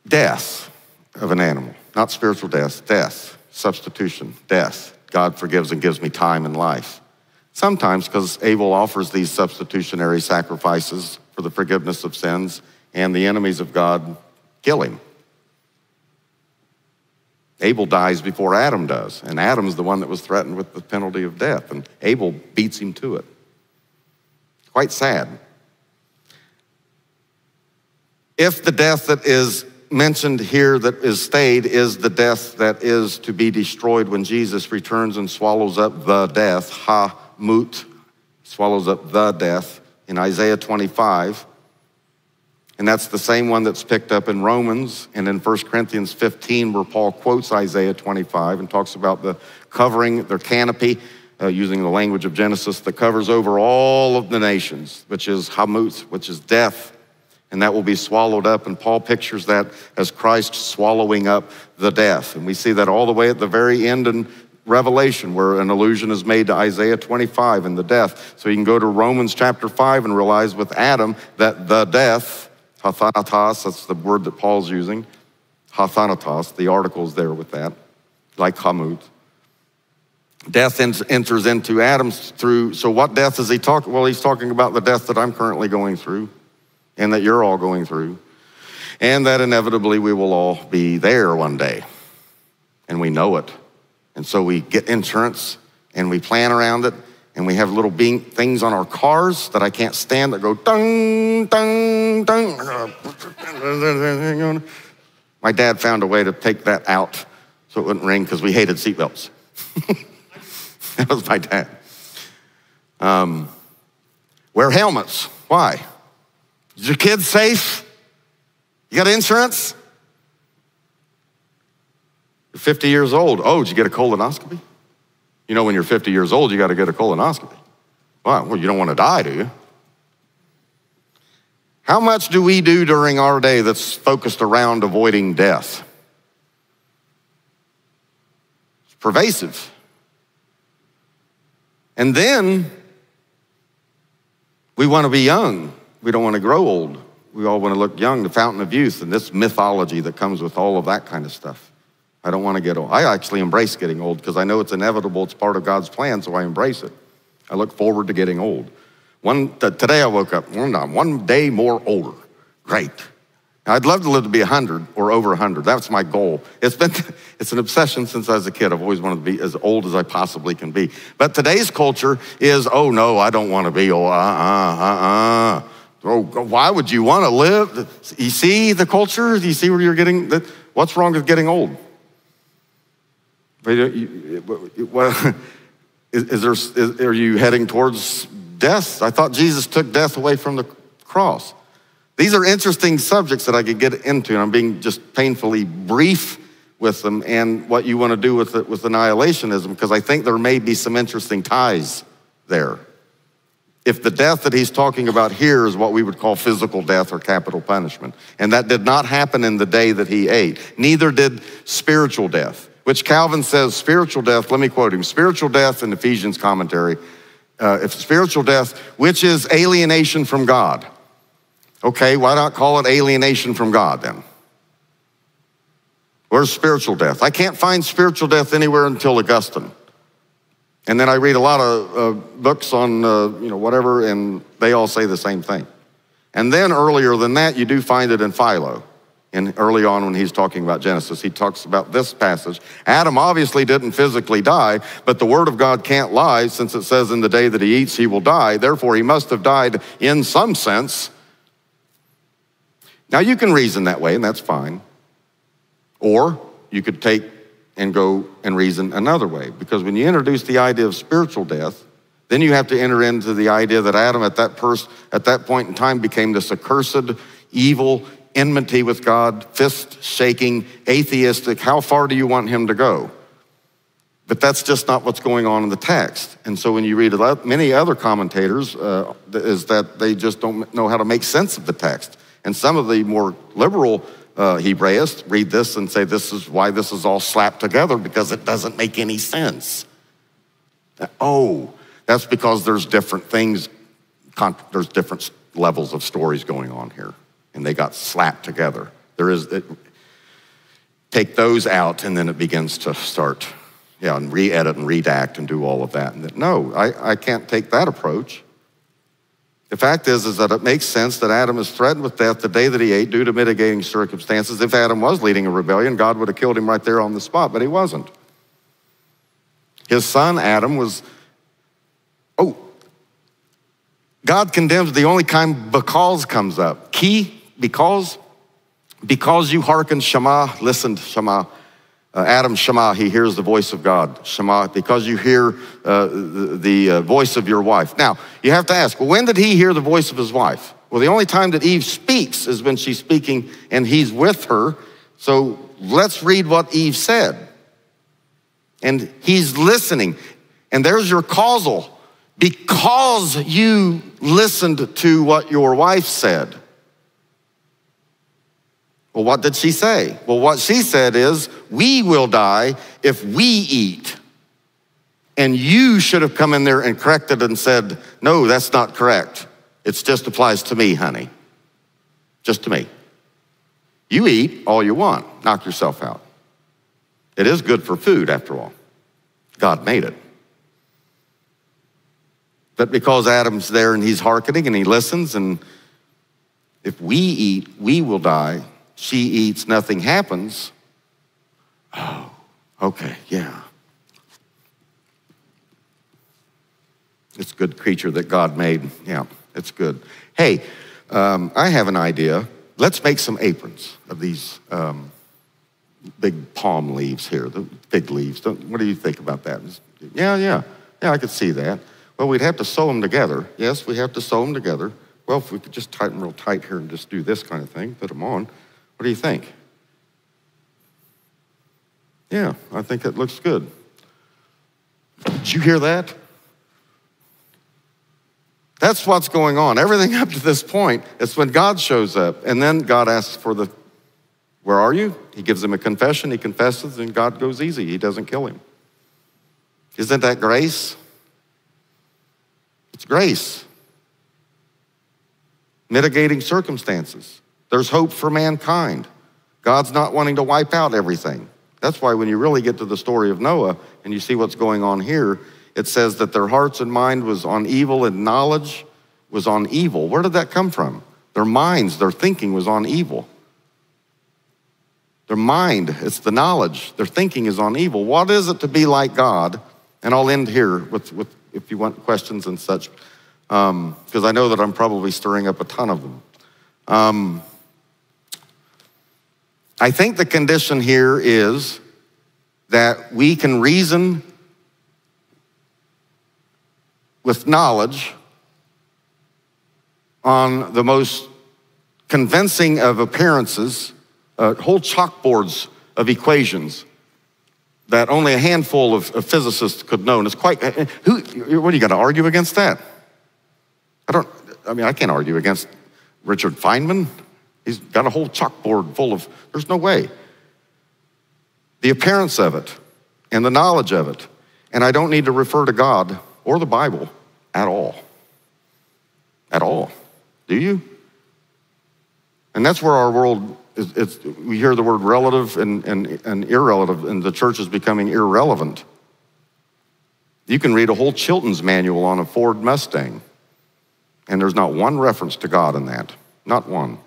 Death of an animal, not spiritual death, death, substitution, death. God forgives and gives me time and life. Sometimes, because Abel offers these substitutionary sacrifices for the forgiveness of sins, and the enemies of God kill him. Abel dies before Adam does, and Adam's the one that was threatened with the penalty of death, and Abel beats him to it. Quite sad. If the death that is mentioned here that is stayed is the death that is to be destroyed when Jesus returns and swallows up the death, ha mut, swallows up the death in Isaiah 25. And that's the same one that's picked up in Romans and in 1 Corinthians 15, where Paul quotes Isaiah 25 and talks about the covering, their canopy, uh, using the language of Genesis, that covers over all of the nations, which is Hamut, which is death. And that will be swallowed up. And Paul pictures that as Christ swallowing up the death. And we see that all the way at the very end in Revelation, where an allusion is made to Isaiah 25 and the death. So you can go to Romans chapter 5 and realize with Adam that the death, hathanatos, that's the word that Paul's using, hathanatos, the article's there with that, like hamut. Death enters into Adam through, so what death is he talking? Well, he's talking about the death that I'm currently going through and that you're all going through, and that inevitably we will all be there one day, and we know it. And so we get insurance and we plan around it and we have little being, things on our cars that I can't stand that go dung, dung, dung. My dad found a way to take that out so it wouldn't ring because we hated seatbelts. that was my dad. Um, wear helmets. Why? Is your kid safe? You got insurance? You're 50 years old. Oh, did you get a colonoscopy? You know, when you're 50 years old, you got to get a colonoscopy. Well, you don't want to die, do you? How much do we do during our day that's focused around avoiding death? It's pervasive. And then we want to be young. We don't want to grow old. We all want to look young, the fountain of youth, and this mythology that comes with all of that kind of stuff. I don't want to get old. I actually embrace getting old because I know it's inevitable. It's part of God's plan, so I embrace it. I look forward to getting old. One, today I woke up, one, day more older. Great. I'd love to live to be 100 or over 100. That's my goal. It's been, it's an obsession since I was a kid. I've always wanted to be as old as I possibly can be. But today's culture is, oh no, I don't want to be old. Uh uh uh uh. Oh, why would you want to live? You see the culture? You see where you're getting, what's wrong with getting old? Uh, is, is there, is, are you heading towards death? I thought Jesus took death away from the cross. These are interesting subjects that I could get into, and I'm being just painfully brief with them and what you want to do with it with annihilationism, because I think there may be some interesting ties there. If the death that he's talking about here is what we would call physical death or capital punishment, and that did not happen in the day that he ate, neither did spiritual death which Calvin says spiritual death, let me quote him spiritual death in Ephesians commentary, uh, if spiritual death, which is alienation from God. Okay, why not call it alienation from God then? Where's spiritual death? I can't find spiritual death anywhere until Augustine. And then I read a lot of uh, books on, uh, you know, whatever, and they all say the same thing. And then earlier than that, you do find it in Philo. And early on when he's talking about Genesis, he talks about this passage. Adam obviously didn't physically die, but the word of God can't lie since it says in the day that he eats, he will die. Therefore, he must have died in some sense. Now, you can reason that way, and that's fine. Or you could take and go and reason another way. Because when you introduce the idea of spiritual death, then you have to enter into the idea that Adam at that pers- at that point in time became this accursed, evil, enmity with God, fist shaking, atheistic. How far do you want him to go? But that's just not what's going on in the text. And so when you read it, many other commentators, uh, is that they just don't know how to make sense of the text. And some of the more liberal uh, read this and say this is why this is all slapped together because it doesn't make any sense. Oh, that's because there's different things, there's different levels of stories going on here, and they got slapped together. There is, it, take those out, and then it begins to start, yeah, and re edit and redact and do all of that. And that, no, I, I can't take that approach. The fact is, is that it makes sense that Adam is threatened with death the day that he ate due to mitigating circumstances. If Adam was leading a rebellion, God would have killed him right there on the spot, but he wasn't. His son Adam was, oh, God condemns the only time because comes up. Key, because, because you hearken Shema, listened Shema, uh, Adam Shema, he hears the voice of God. Shema, because you hear uh, the, the uh, voice of your wife. Now, you have to ask, when did he hear the voice of his wife? Well, the only time that Eve speaks is when she's speaking and he's with her. So let's read what Eve said. And he's listening. And there's your causal. Because you listened to what your wife said. Well, what did she say? Well, what she said is, We will die if we eat. And you should have come in there and corrected and said, No, that's not correct. It just applies to me, honey. Just to me. You eat all you want, knock yourself out. It is good for food, after all. God made it. But because Adam's there and he's hearkening and he listens, and if we eat, we will die she eats, nothing happens. Oh, okay, yeah. It's a good creature that God made. Yeah, it's good. Hey, um, I have an idea. Let's make some aprons of these um, big palm leaves here, the fig leaves. What do you think about that? Yeah, yeah, yeah, I could see that. Well, we'd have to sew them together. Yes, we have to sew them together. Well, if we could just tighten them real tight here and just do this kind of thing, put them on. What do you think? Yeah, I think it looks good. Did you hear that? That's what's going on. Everything up to this point, it's when God shows up. And then God asks for the, where are you? He gives him a confession, he confesses, and God goes easy. He doesn't kill him. Isn't that grace? It's grace. Mitigating circumstances. There's hope for mankind. God's not wanting to wipe out everything. That's why when you really get to the story of Noah and you see what's going on here, it says that their hearts and mind was on evil and knowledge was on evil. Where did that come from? Their minds, their thinking was on evil. Their mind, it's the knowledge. Their thinking is on evil. What is it to be like God? And I'll end here with, with if you want questions and such, because um, I know that I'm probably stirring up a ton of them. Um, I think the condition here is that we can reason with knowledge on the most convincing of appearances, uh, whole chalkboards of equations that only a handful of, of physicists could know. And it's quite, uh, uh, who, what are you going to argue against that? I don't, I mean, I can't argue against Richard Feynman. He's got a whole chalkboard full of, there's no way. The appearance of it and the knowledge of it. And I don't need to refer to God or the Bible at all. At all. Do you? And that's where our world is, it's, we hear the word relative and, and, and irrelative, and the church is becoming irrelevant. You can read a whole Chilton's manual on a Ford Mustang, and there's not one reference to God in that. Not one.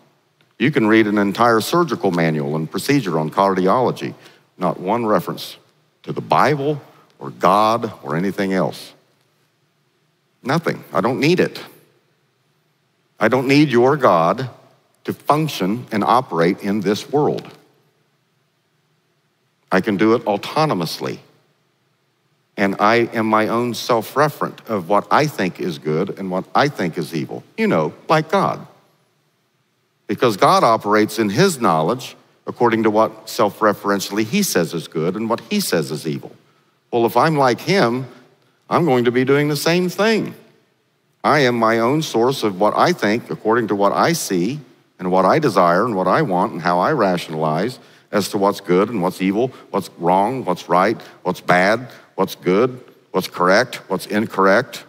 You can read an entire surgical manual and procedure on cardiology, not one reference to the Bible or God or anything else. Nothing. I don't need it. I don't need your God to function and operate in this world. I can do it autonomously. And I am my own self referent of what I think is good and what I think is evil. You know, like God. Because God operates in His knowledge according to what self referentially He says is good and what He says is evil. Well, if I'm like Him, I'm going to be doing the same thing. I am my own source of what I think according to what I see and what I desire and what I want and how I rationalize as to what's good and what's evil, what's wrong, what's right, what's bad, what's good, what's correct, what's incorrect,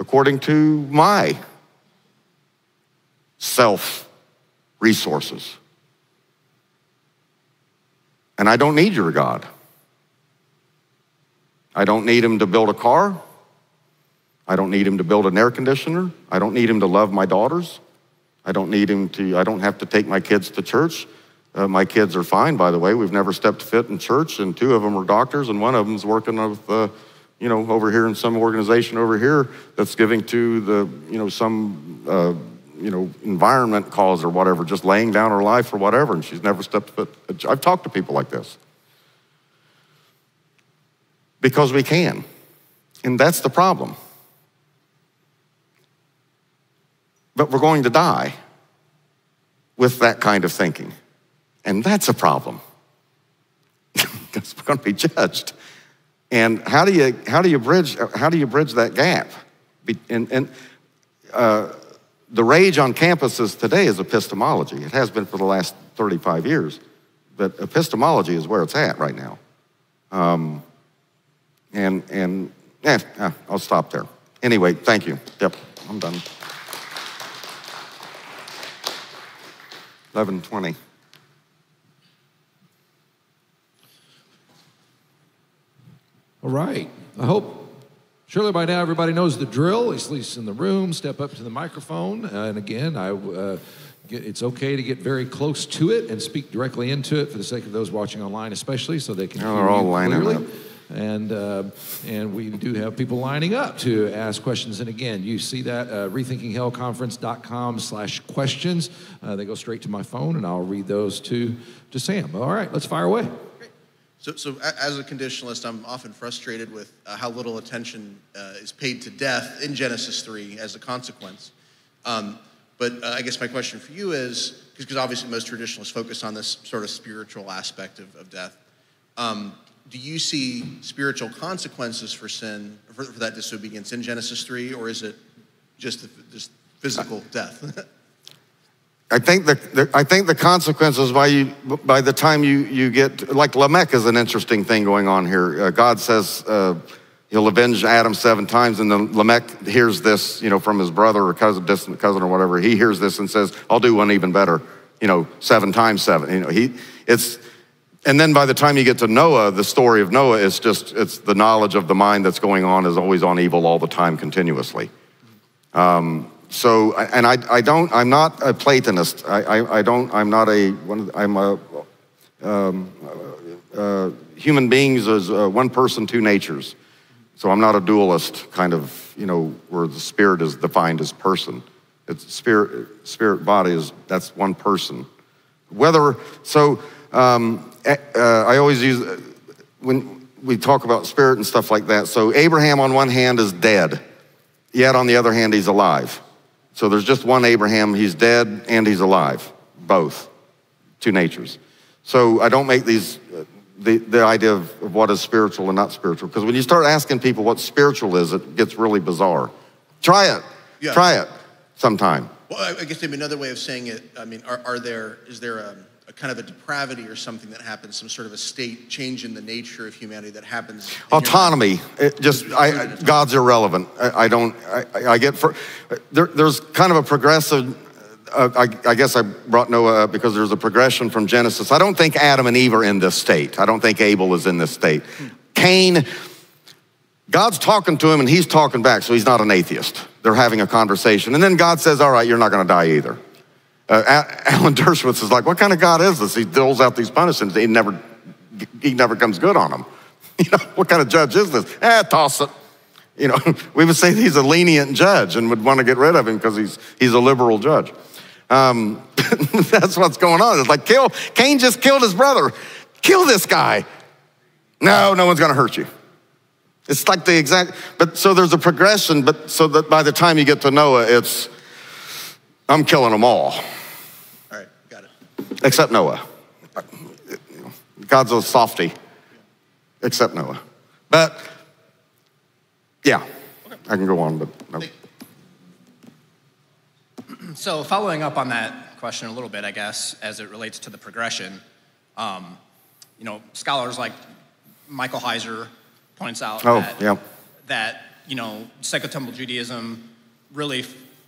according to my self resources. And I don't need your God. I don't need him to build a car. I don't need him to build an air conditioner. I don't need him to love my daughters. I don't need him to, I don't have to take my kids to church. Uh, my kids are fine, by the way. We've never stepped foot in church, and two of them are doctors, and one of them's working with, uh, you know, over here in some organization over here that's giving to the, you know, some, uh, you know, environment cause or whatever, just laying down her life or whatever, and she's never stepped foot. I've talked to people like this because we can, and that's the problem. But we're going to die with that kind of thinking. And that's a problem because we're going to be judged. And how do you, how do you, bridge, how do you bridge that gap? And, and uh, the rage on campuses today is epistemology. It has been for the last 35 years. But epistemology is where it's at right now. Um, and, and eh, eh, I'll stop there. Anyway, thank you. Yep, I'm done. 1120. All right. I hope, surely by now everybody knows the drill, at least in the room. Step up to the microphone. and again, I, uh, get, it's okay to get very close to it and speak directly into it for the sake of those watching online, especially, so they can hear all you lining clearly. up. And, uh, and we do have people lining up to ask questions. And again, you see that uh, rethinkinghellconference.com slash questions. Uh, they go straight to my phone, and I'll read those to, to Sam. All right, let's fire away. So, so as a conditionalist, I'm often frustrated with uh, how little attention uh, is paid to death in Genesis 3 as a consequence. Um, but uh, I guess my question for you is because obviously most traditionalists focus on this sort of spiritual aspect of, of death. Um, do you see spiritual consequences for sin, for, for that disobedience in Genesis 3, or is it just, the, just physical death? I think the, the, I think the consequences by you by the time you you get like Lamech is an interesting thing going on here. Uh, God says uh, he'll avenge Adam seven times, and then Lamech hears this, you know, from his brother or cousin, distant cousin or whatever. He hears this and says, "I'll do one even better." You know, seven times seven. You know, he it's. And then by the time you get to Noah, the story of Noah is just, it's the knowledge of the mind that's going on is always on evil all the time, continuously. Um, so, and I, I don't, I'm not a Platonist. I, I, I don't, I'm not a, one, I'm a, um, uh, human beings as uh, one person, two natures. So I'm not a dualist kind of, you know, where the spirit is defined as person. It's spirit, spirit body is, that's one person. Whether, so um, uh, I always use, when we talk about spirit and stuff like that, so Abraham on one hand is dead, yet on the other hand, he's alive. So there's just one Abraham, he's dead and he's alive, both, two natures. So I don't make these, uh, the, the idea of, of what is spiritual and not spiritual, because when you start asking people what spiritual is, it gets really bizarre. Try it, Yeah. try it sometime. Well, I- I guess maybe another way of saying it. I mean, are, are there is there a, a kind of a depravity or something that happens, some sort of a state change in the nature of humanity that happens? Autonomy, it just I, I- God's irrelevant. I, I don't. I, get for, there, there's kind of a progressive. Uh, I, I guess I brought Noah because there's a progression from Genesis. I don't think Adam and Eve are in this state. I don't think Abel is in this state. Cain, God's talking to him and he's talking back, so he's not an atheist. They're having a conversation, and then God says, "All right, you're not going to die either." Uh, Alan Dershowitz is like, "What kind of God is this? He doles out these punishments. He never, he never comes good on them. You know, what kind of judge is this? Eh, toss it. You know, we would say he's a lenient judge and would want to get rid of him because he's he's a liberal judge. Um, that's what's going on. It's like kill Cain just killed his brother. kill this guy. No, no one's going to hurt you. It's like the exact, but so there's a progression, but so that by the time you get to Noah, it's, I'm killing them all, All right, got it. Except Noah. God's a softy, except Noah. But yeah, I can go on, but no. So, following up on that question a little bit, I guess, as it relates to the progression, um, you know, scholars like Michael Heiser points out Oh, that, yeah. that, you know, Second Temple Judaism really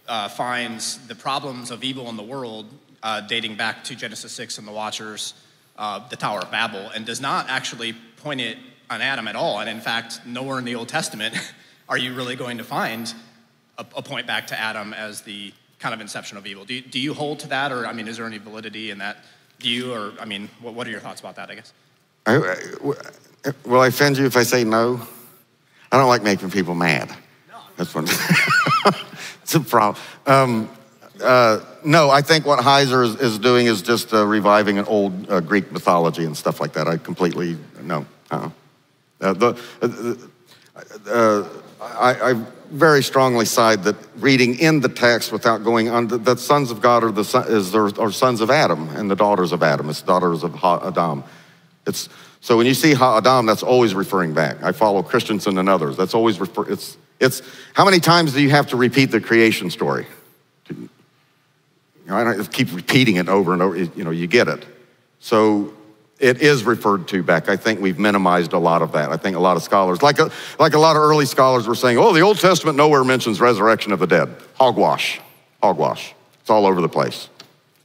uh, finds the problems of evil in the world uh, dating back to Genesis 6 and the Watchers, uh, the Tower of Babel, and does not actually point it on Adam at all. And in fact, nowhere in the Old Testament are you really going to find a, a point back to Adam as the kind of inception of evil. Do you, do you hold to that, or I mean, is there any validity in that view, or I mean, what, what are your thoughts about that? I guess. I, I- will I offend you if I say no? I don't like making people mad. No. That's one. it's a problem. Um, uh, no, I think what Heiser is, is doing is just uh, reviving an old uh, Greek mythology and stuff like that. I completely no. Uh-uh. Uh, the, uh, uh, I, I very strongly side that reading in the text without going on the sons of God are the son, is there, are sons of Adam and the daughters of Adam. It's daughters of Ha Adam. It's so when you see Ha Adam, that's always referring back. I follow Christensen and others. That's always refer. It's it's how many times do you have to repeat the creation story? You know, I don't keep repeating it over and over. You know, you get it. So it is referred to back. I think we've minimized a lot of that. I think a lot of scholars, like a, like a lot of early scholars, were saying, "Oh, the Old Testament nowhere mentions resurrection of the dead." Hogwash, hogwash. It's all over the place.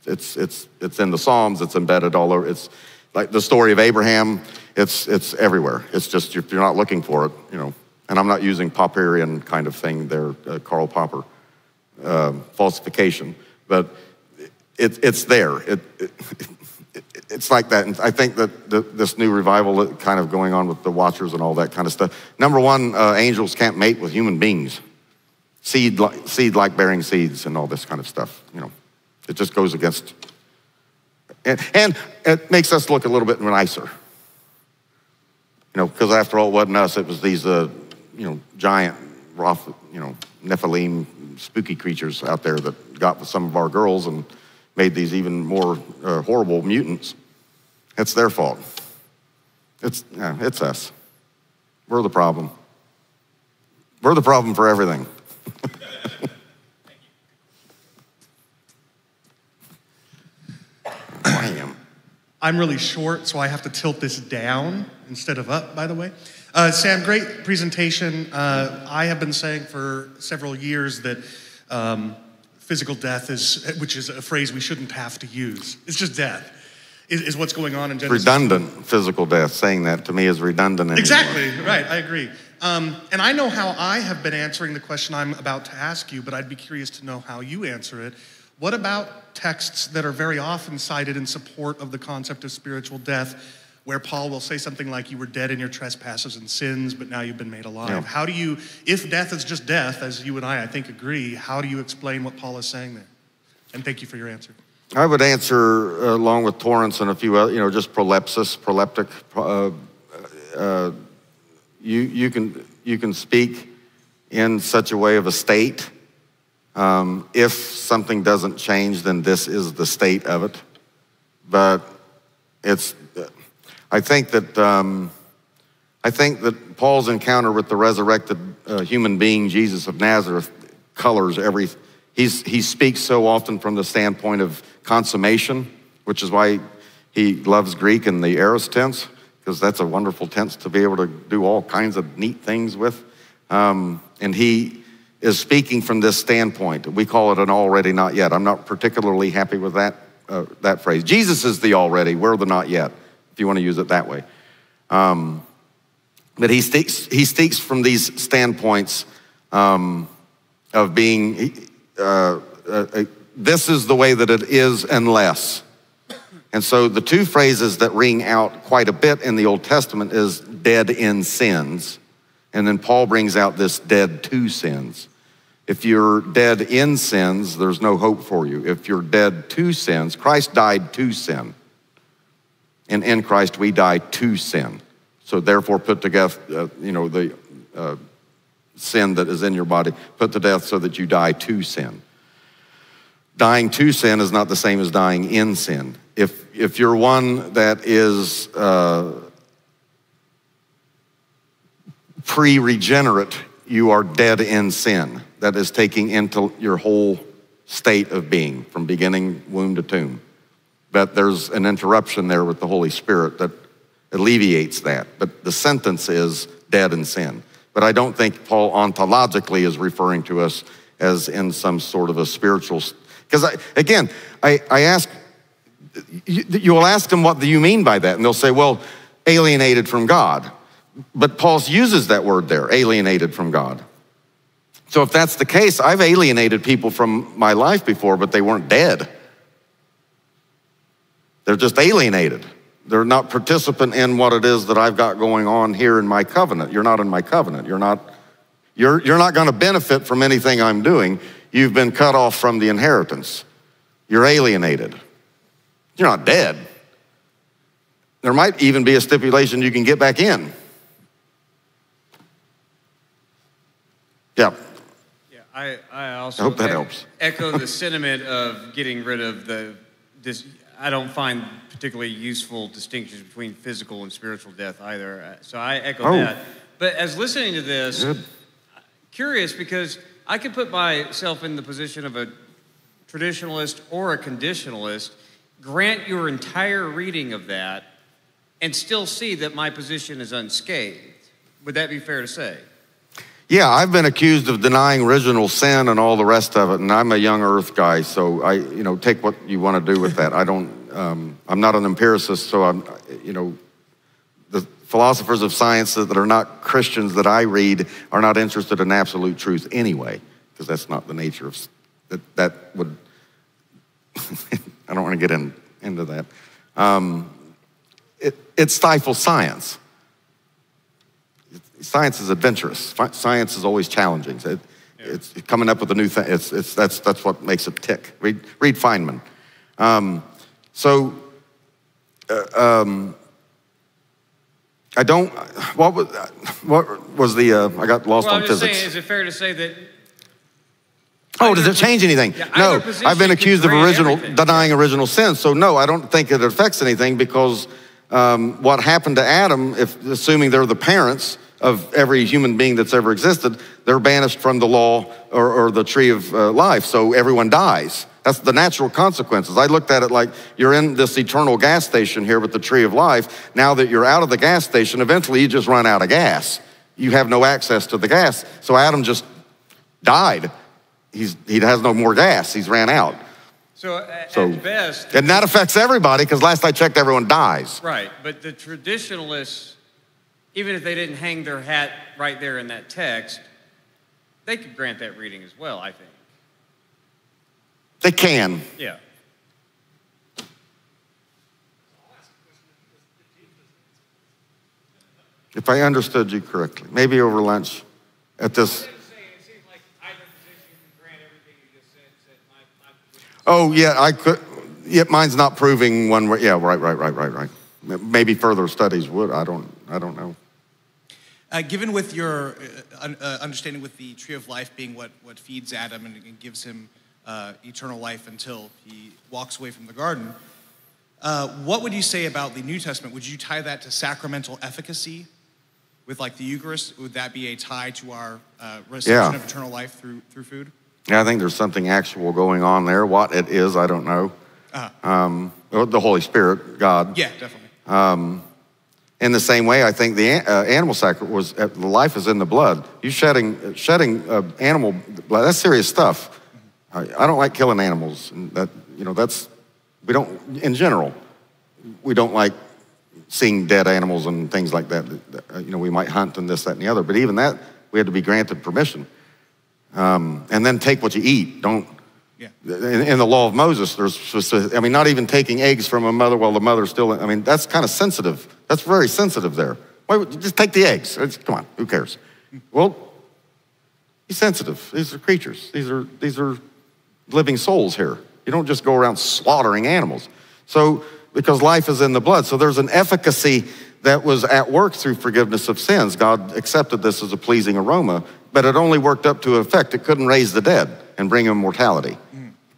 It's it's it's in the Psalms. It's embedded all over. It's like the story of Abraham. It's it's everywhere. It's just if you're not looking for it, you know. And I'm not using Popperian kind of thing there, uh, Karl Popper um, falsification, but it, it's there. It, it, it, it's like that. And I think that the, this new revival kind of going on with the Watchers and all that kind of stuff. Number one, uh, angels can't mate with human beings. Seed, li- seed like bearing seeds and all this kind of stuff. You know, it just goes against. And, and it makes us look a little bit nicer. You know, because after all, it wasn't us. It was these, uh, you know, giant, rough, you know, Nephilim, spooky creatures out there that got with some of our girls and made these even more uh, horrible mutants. It's their fault. It's, yeah, it's us. We're the problem. We're the problem for everything. Wham. I'm really short, so I have to tilt this down instead of up, by the way. Uh, Sam, great presentation. Uh, I have been saying for several years that um, physical death is, which is a phrase we shouldn't have to use. It's just death, is, is what's going on in Genesis. Redundant physical death. Saying that to me is redundant. Anymore. Exactly, right, I agree. Um, and I know how I have been answering the question I'm about to ask you, but I'd be curious to know how you answer it. What about texts that are very often cited in support of the concept of spiritual death, where Paul will say something like, You were dead in your trespasses and sins, but now you've been made alive? Yeah. How do you, if death is just death, as you and I, I think, agree, how do you explain what Paul is saying there? And thank you for your answer. I would answer uh, along with Torrance and a few other, you know, just prolepsis, proleptic. Uh, uh, you, you, can, you can speak in such a way of a state. Um, if something doesn't change, then this is the state of it. But it's, I think that, um, I think that Paul's encounter with the resurrected uh, human being, Jesus of Nazareth, colors every, he's, he speaks so often from the standpoint of consummation, which is why he loves Greek in the aorist tense, because that's a wonderful tense to be able to do all kinds of neat things with. Um, and he is speaking from this standpoint. We call it an already not yet. I'm not particularly happy with that, uh, that phrase. Jesus is the already, we're the not yet, if you want to use it that way. Um, but he speaks, he speaks from these standpoints um, of being, uh, uh, this is the way that it is unless. And so the two phrases that ring out quite a bit in the Old Testament is dead in sins. And then Paul brings out this dead to sins. If you're dead in sins, there's no hope for you. If you're dead to sins, Christ died to sin. And in Christ, we die to sin. So therefore, put to death, uh, you know, the uh, sin that is in your body, put to death so that you die to sin. Dying to sin is not the same as dying in sin. If, if you're one that is uh, pre regenerate, you are dead in sin. That is taking into your whole state of being from beginning womb to tomb. But there's an interruption there with the Holy Spirit that alleviates that. But the sentence is dead in sin. But I don't think Paul ontologically is referring to us as in some sort of a spiritual. Because again, I, I ask, you, you will ask them, what do you mean by that? And they'll say, well, alienated from God. But Paul uses that word there, alienated from God. So if that's the case, I've alienated people from my life before, but they weren't dead. They're just alienated. They're not participant in what it is that I've got going on here in my covenant. You're not in my covenant. You're not, you're, you're not going to benefit from anything I'm doing. You've been cut off from the inheritance. You're alienated. You're not dead. There might even be a stipulation you can get back in. Yeah. Yeah, I, I also I hope that helps. echo the sentiment of getting rid of the this. I don't find particularly useful distinctions between physical and spiritual death either. Uh, So I echo Oh. that. But as listening to this, Good. curious because I could put myself in the position of a traditionalist or a conditionalist, grant your entire reading of that, and still see that my position is unscathed. Would that be fair to say? Yeah, I've been accused of denying original sin and all the rest of it, and I'm a young Earth guy, so I, you know, take what you want to do with that. I don't, um, I'm not an empiricist, so I'm, you know, the philosophers of science that are not Christians that I read are not interested in absolute truth anyway, because that's not the nature of that. That would, I don't want to get in, into that. Um, it, it stifles science science is adventurous. Science is always challenging. It, It's coming up with a new thing. It's, it's, that's, that's what makes it tick. Read, read Feynman. Um, so, uh, um, I don't. What was what was the? Uh, I got lost Well, on physics. saying, is it fair to say that Oh, does it change anything? Yeah, no, I've been accused of original everything. denying original sin. So no, I don't think it affects anything because um, what happened to Adam, if assuming they're the parents of every human being that's ever existed, they're banished from the law or, or the tree of uh, life. So everyone dies. That's the natural consequences. I looked at it like you're in this eternal gas station here with the tree of life. Now that you're out of the gas station, eventually you just run out of gas. You have no access to the gas. So Adam just died. He's, he has no more gas. He's ran out. so? a- So- at best, And that affects everybody because last I checked, everyone dies. right? But the traditionalists, even if they didn't hang their hat right there in that text, they could grant that reading as well. I think. They can. Yeah. If I understood you correctly, maybe over lunch at this. Oh, yeah, I could. Yeah, mine's not proving one way. Yeah, right, right, right, right, right. Maybe further studies would. I don't, I don't know. Uh, given with your uh, uh, understanding with the tree of life being what, what feeds Adam and, and gives him uh, eternal life until he walks away from the garden, uh, what would you say about the New Testament? Would you tie that to sacramental efficacy with like the Eucharist? Would that be a tie to our uh, reception Yeah. of eternal life through, through food? Yeah, I think there's something actual going on there. What it is, I don't know. Uh-huh. Um, the Holy Spirit, God. Yeah, definitely. In the same way, I think the uh, animal sacrifice was uh, the life is in the blood. You shedding shedding uh, animal blood. That's serious stuff. I, I don't like killing animals, and that you know that's we don't in general. We don't like seeing dead animals and things like that. Uh, You know, we might hunt and this, that, and the other. But even that, we had to be granted permission. Um, and then take what you eat. Don't. Yeah. In, in the law of Moses, there's, specific- I mean, not even taking eggs from a mother while the mother's still, I mean, that's kind of sensitive. That's very sensitive there. Why would just take the eggs? It's- come on, who cares? Well, he's sensitive. These are creatures. These are, these are living souls here. You don't just go around slaughtering animals. So because life is in the blood. So there's an efficacy that was at work through forgiveness of sins. God accepted this as a pleasing aroma, but it only worked up to effect. It couldn't raise the dead and bring immortality.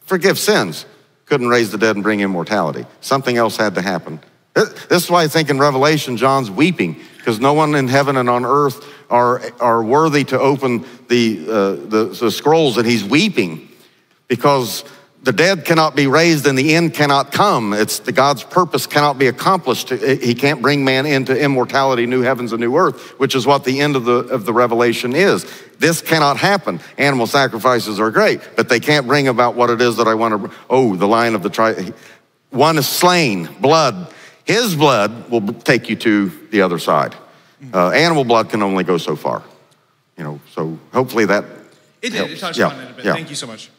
Forgive sins, couldn't raise the dead and bring immortality. Something else had to happen. This is why I think in Revelation, John's weeping, because no one in heaven and on earth are, are worthy to open the, uh, the, the scrolls, and he's weeping because the dead cannot be raised and the end cannot come. It's the God's purpose cannot be accomplished. He can't bring man into immortality, new heavens and new earth, which is what the end of the, of the revelation is. This cannot happen. Animal sacrifices are great, but they can't bring about what it is that I want to. Oh, the line of the tri. One is slain, blood. His blood will take you to the other side. Uh, animal blood can only go so far. You know, so hopefully that. It did. helps. It touched Yeah, on it a bit. yeah. Thank you so much.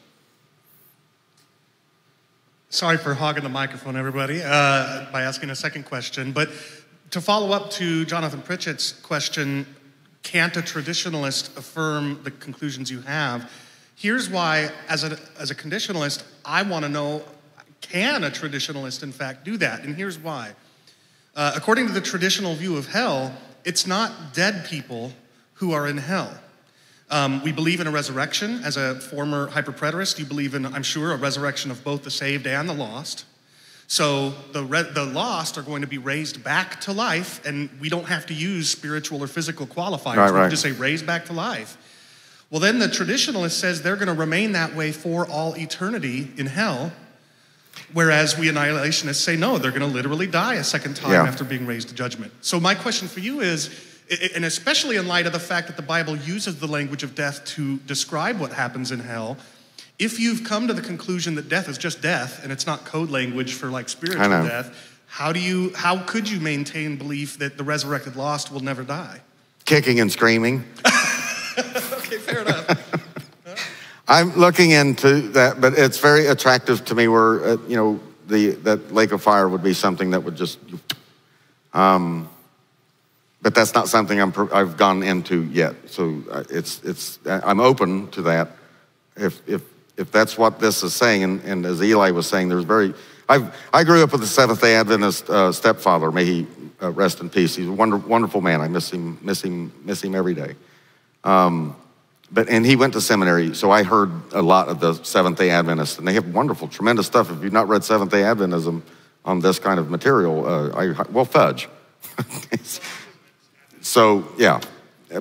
Sorry for hogging the microphone, everybody, uh, by asking a second question. But to follow up to Jonathan Pritchett's question, can't a traditionalist affirm the conclusions you have? Here's why, as a, as a conditionalist, I want to know can a traditionalist, in fact, do that? And here's why. Uh, according to the traditional view of hell, it's not dead people who are in hell. Um, we believe in a resurrection. As a former hyperpreterist, you believe in, I'm sure, a resurrection of both the saved and the lost. So the, re- the lost are going to be raised back to life, and we don't have to use spiritual or physical qualifiers. Right, we can right. just say raised back to life. Well, then the traditionalist says they're going to remain that way for all eternity in hell. Whereas we annihilationists say no, they're going to literally die a second time Yeah. after being raised to judgment. So my question for you is, and especially in light of the fact that the Bible uses the language of death to describe what happens in hell, if you've come to the conclusion that death is just death and it's not code language for like spiritual death, how do you how could you maintain belief that the resurrected lost will never die? Kicking and screaming. Okay, fair enough. I'm looking into that, but it's very attractive to me. Where uh, you know the that lake of fire would be something that would just. Um, but that's not something I'm, I've gone into yet. So uh, it's it's I'm open to that. If if if that's what this is saying, and, and as Eli was saying, there's very. I've I grew up with a Seventh Day Adventist uh, stepfather. May he uh, rest in peace. He's a wonder, wonderful man. I miss him miss him miss him every day. But and he went to seminary, so I heard a lot of the Seventh Day Adventists, and they have wonderful, tremendous stuff. If you've not read Seventh Day Adventism on this kind of material, uh, I well fudge. so yeah,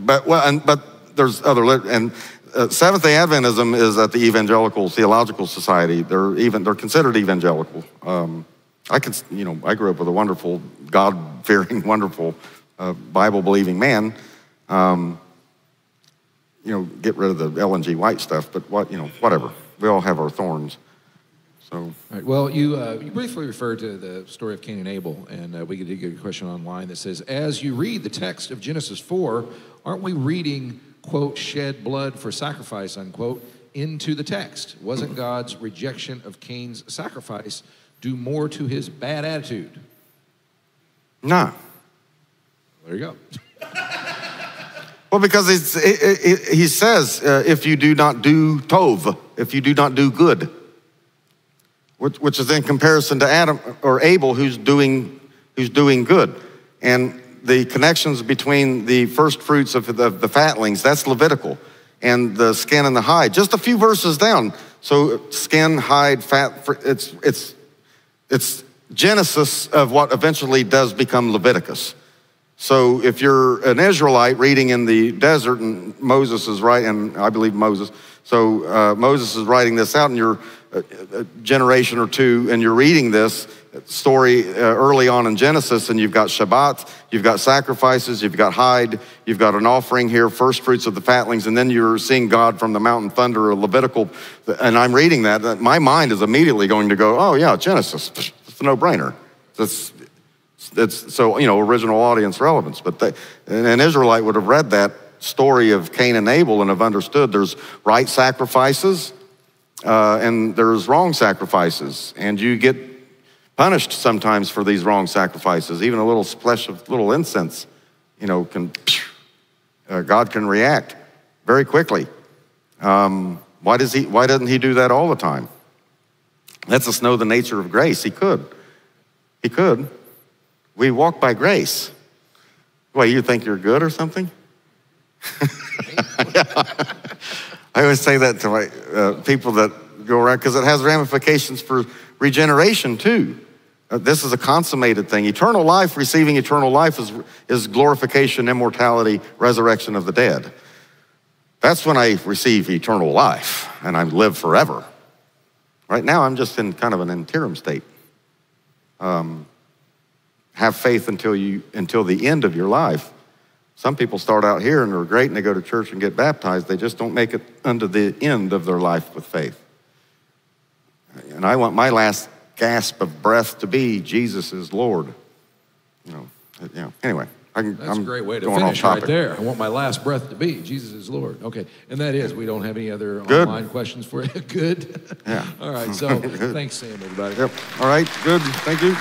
but well, and but there's other and uh, Seventh Day Adventism is at the Evangelical Theological Society. They're even they're considered evangelical. Um, I can you know I grew up with a wonderful God fearing, wonderful uh, Bible believing man you know, get rid of the Ellen G. White stuff, but what, you know, whatever. We all have our thorns. So, All right. Well, you, uh, you briefly referred to the story of Cain and Abel, and uh, we did get a question online that says, as you read the text of Genesis 4, aren't we reading, quote, shed blood for sacrifice, unquote, into the text? Wasn't God's rejection of Cain's sacrifice due more to his bad attitude? no. There you go. Well, because it's, it, it, it- he says, uh, if you do not do tov, if you do not do good, which, which is in comparison to Adam or Abel, who's doing, who's doing good. And the connections between the first fruits of the, the fatlings, that's Levitical, and the skin and the hide, just a few verses down. So skin, hide, fat, it's, it's, it's Genesis of what eventually does become Leviticus. So if you're an Israelite reading in the desert and Moses is right, and I believe Moses, so uh, Moses is writing this out and you're a, a generation or two and you're reading this story uh, early on in Genesis and you've got Shabbat, you've got sacrifices, you've got hide, you've got an offering here, first fruits of the fatlings, and then you're seeing God from the mountain thunder, a Levitical, and I'm reading that, that my mind is immediately going to go, oh yeah, Genesis, it's a no-brainer. That's, it's so you know original audience relevance but they, an israelite would have read that story of cain and abel and have understood there's right sacrifices uh, and there's wrong sacrifices and you get punished sometimes for these wrong sacrifices even a little splash of little incense you know can uh, god can react very quickly um, why does he why doesn't he do that all the time lets us know the nature of grace he could He could. We walk by grace. Why, you think you're good or something? I always say that to my uh, people that go around because it has ramifications for regeneration too. Uh, this is a consummated thing. Eternal life, receiving eternal life, is, is glorification, immortality, resurrection of the dead. That's when I receive eternal life and I live forever. Right now, I'm just in kind of an interim state. Um, have faith until you until the end of your life. Some people start out here and they're great and they go to church and get baptized. They just don't make it unto the end of their life with faith. And I want my last gasp of breath to be Jesus is Lord. You know, uh, you know. Anyway, I can, That's I'm a great way to finish right there. I want my last breath to be Jesus is Lord. Okay, and that is. We don't have any other Good. online questions for you. Good. Yeah. All right. So thanks, Sam. Everybody. Yep. All right. Good. Thank you.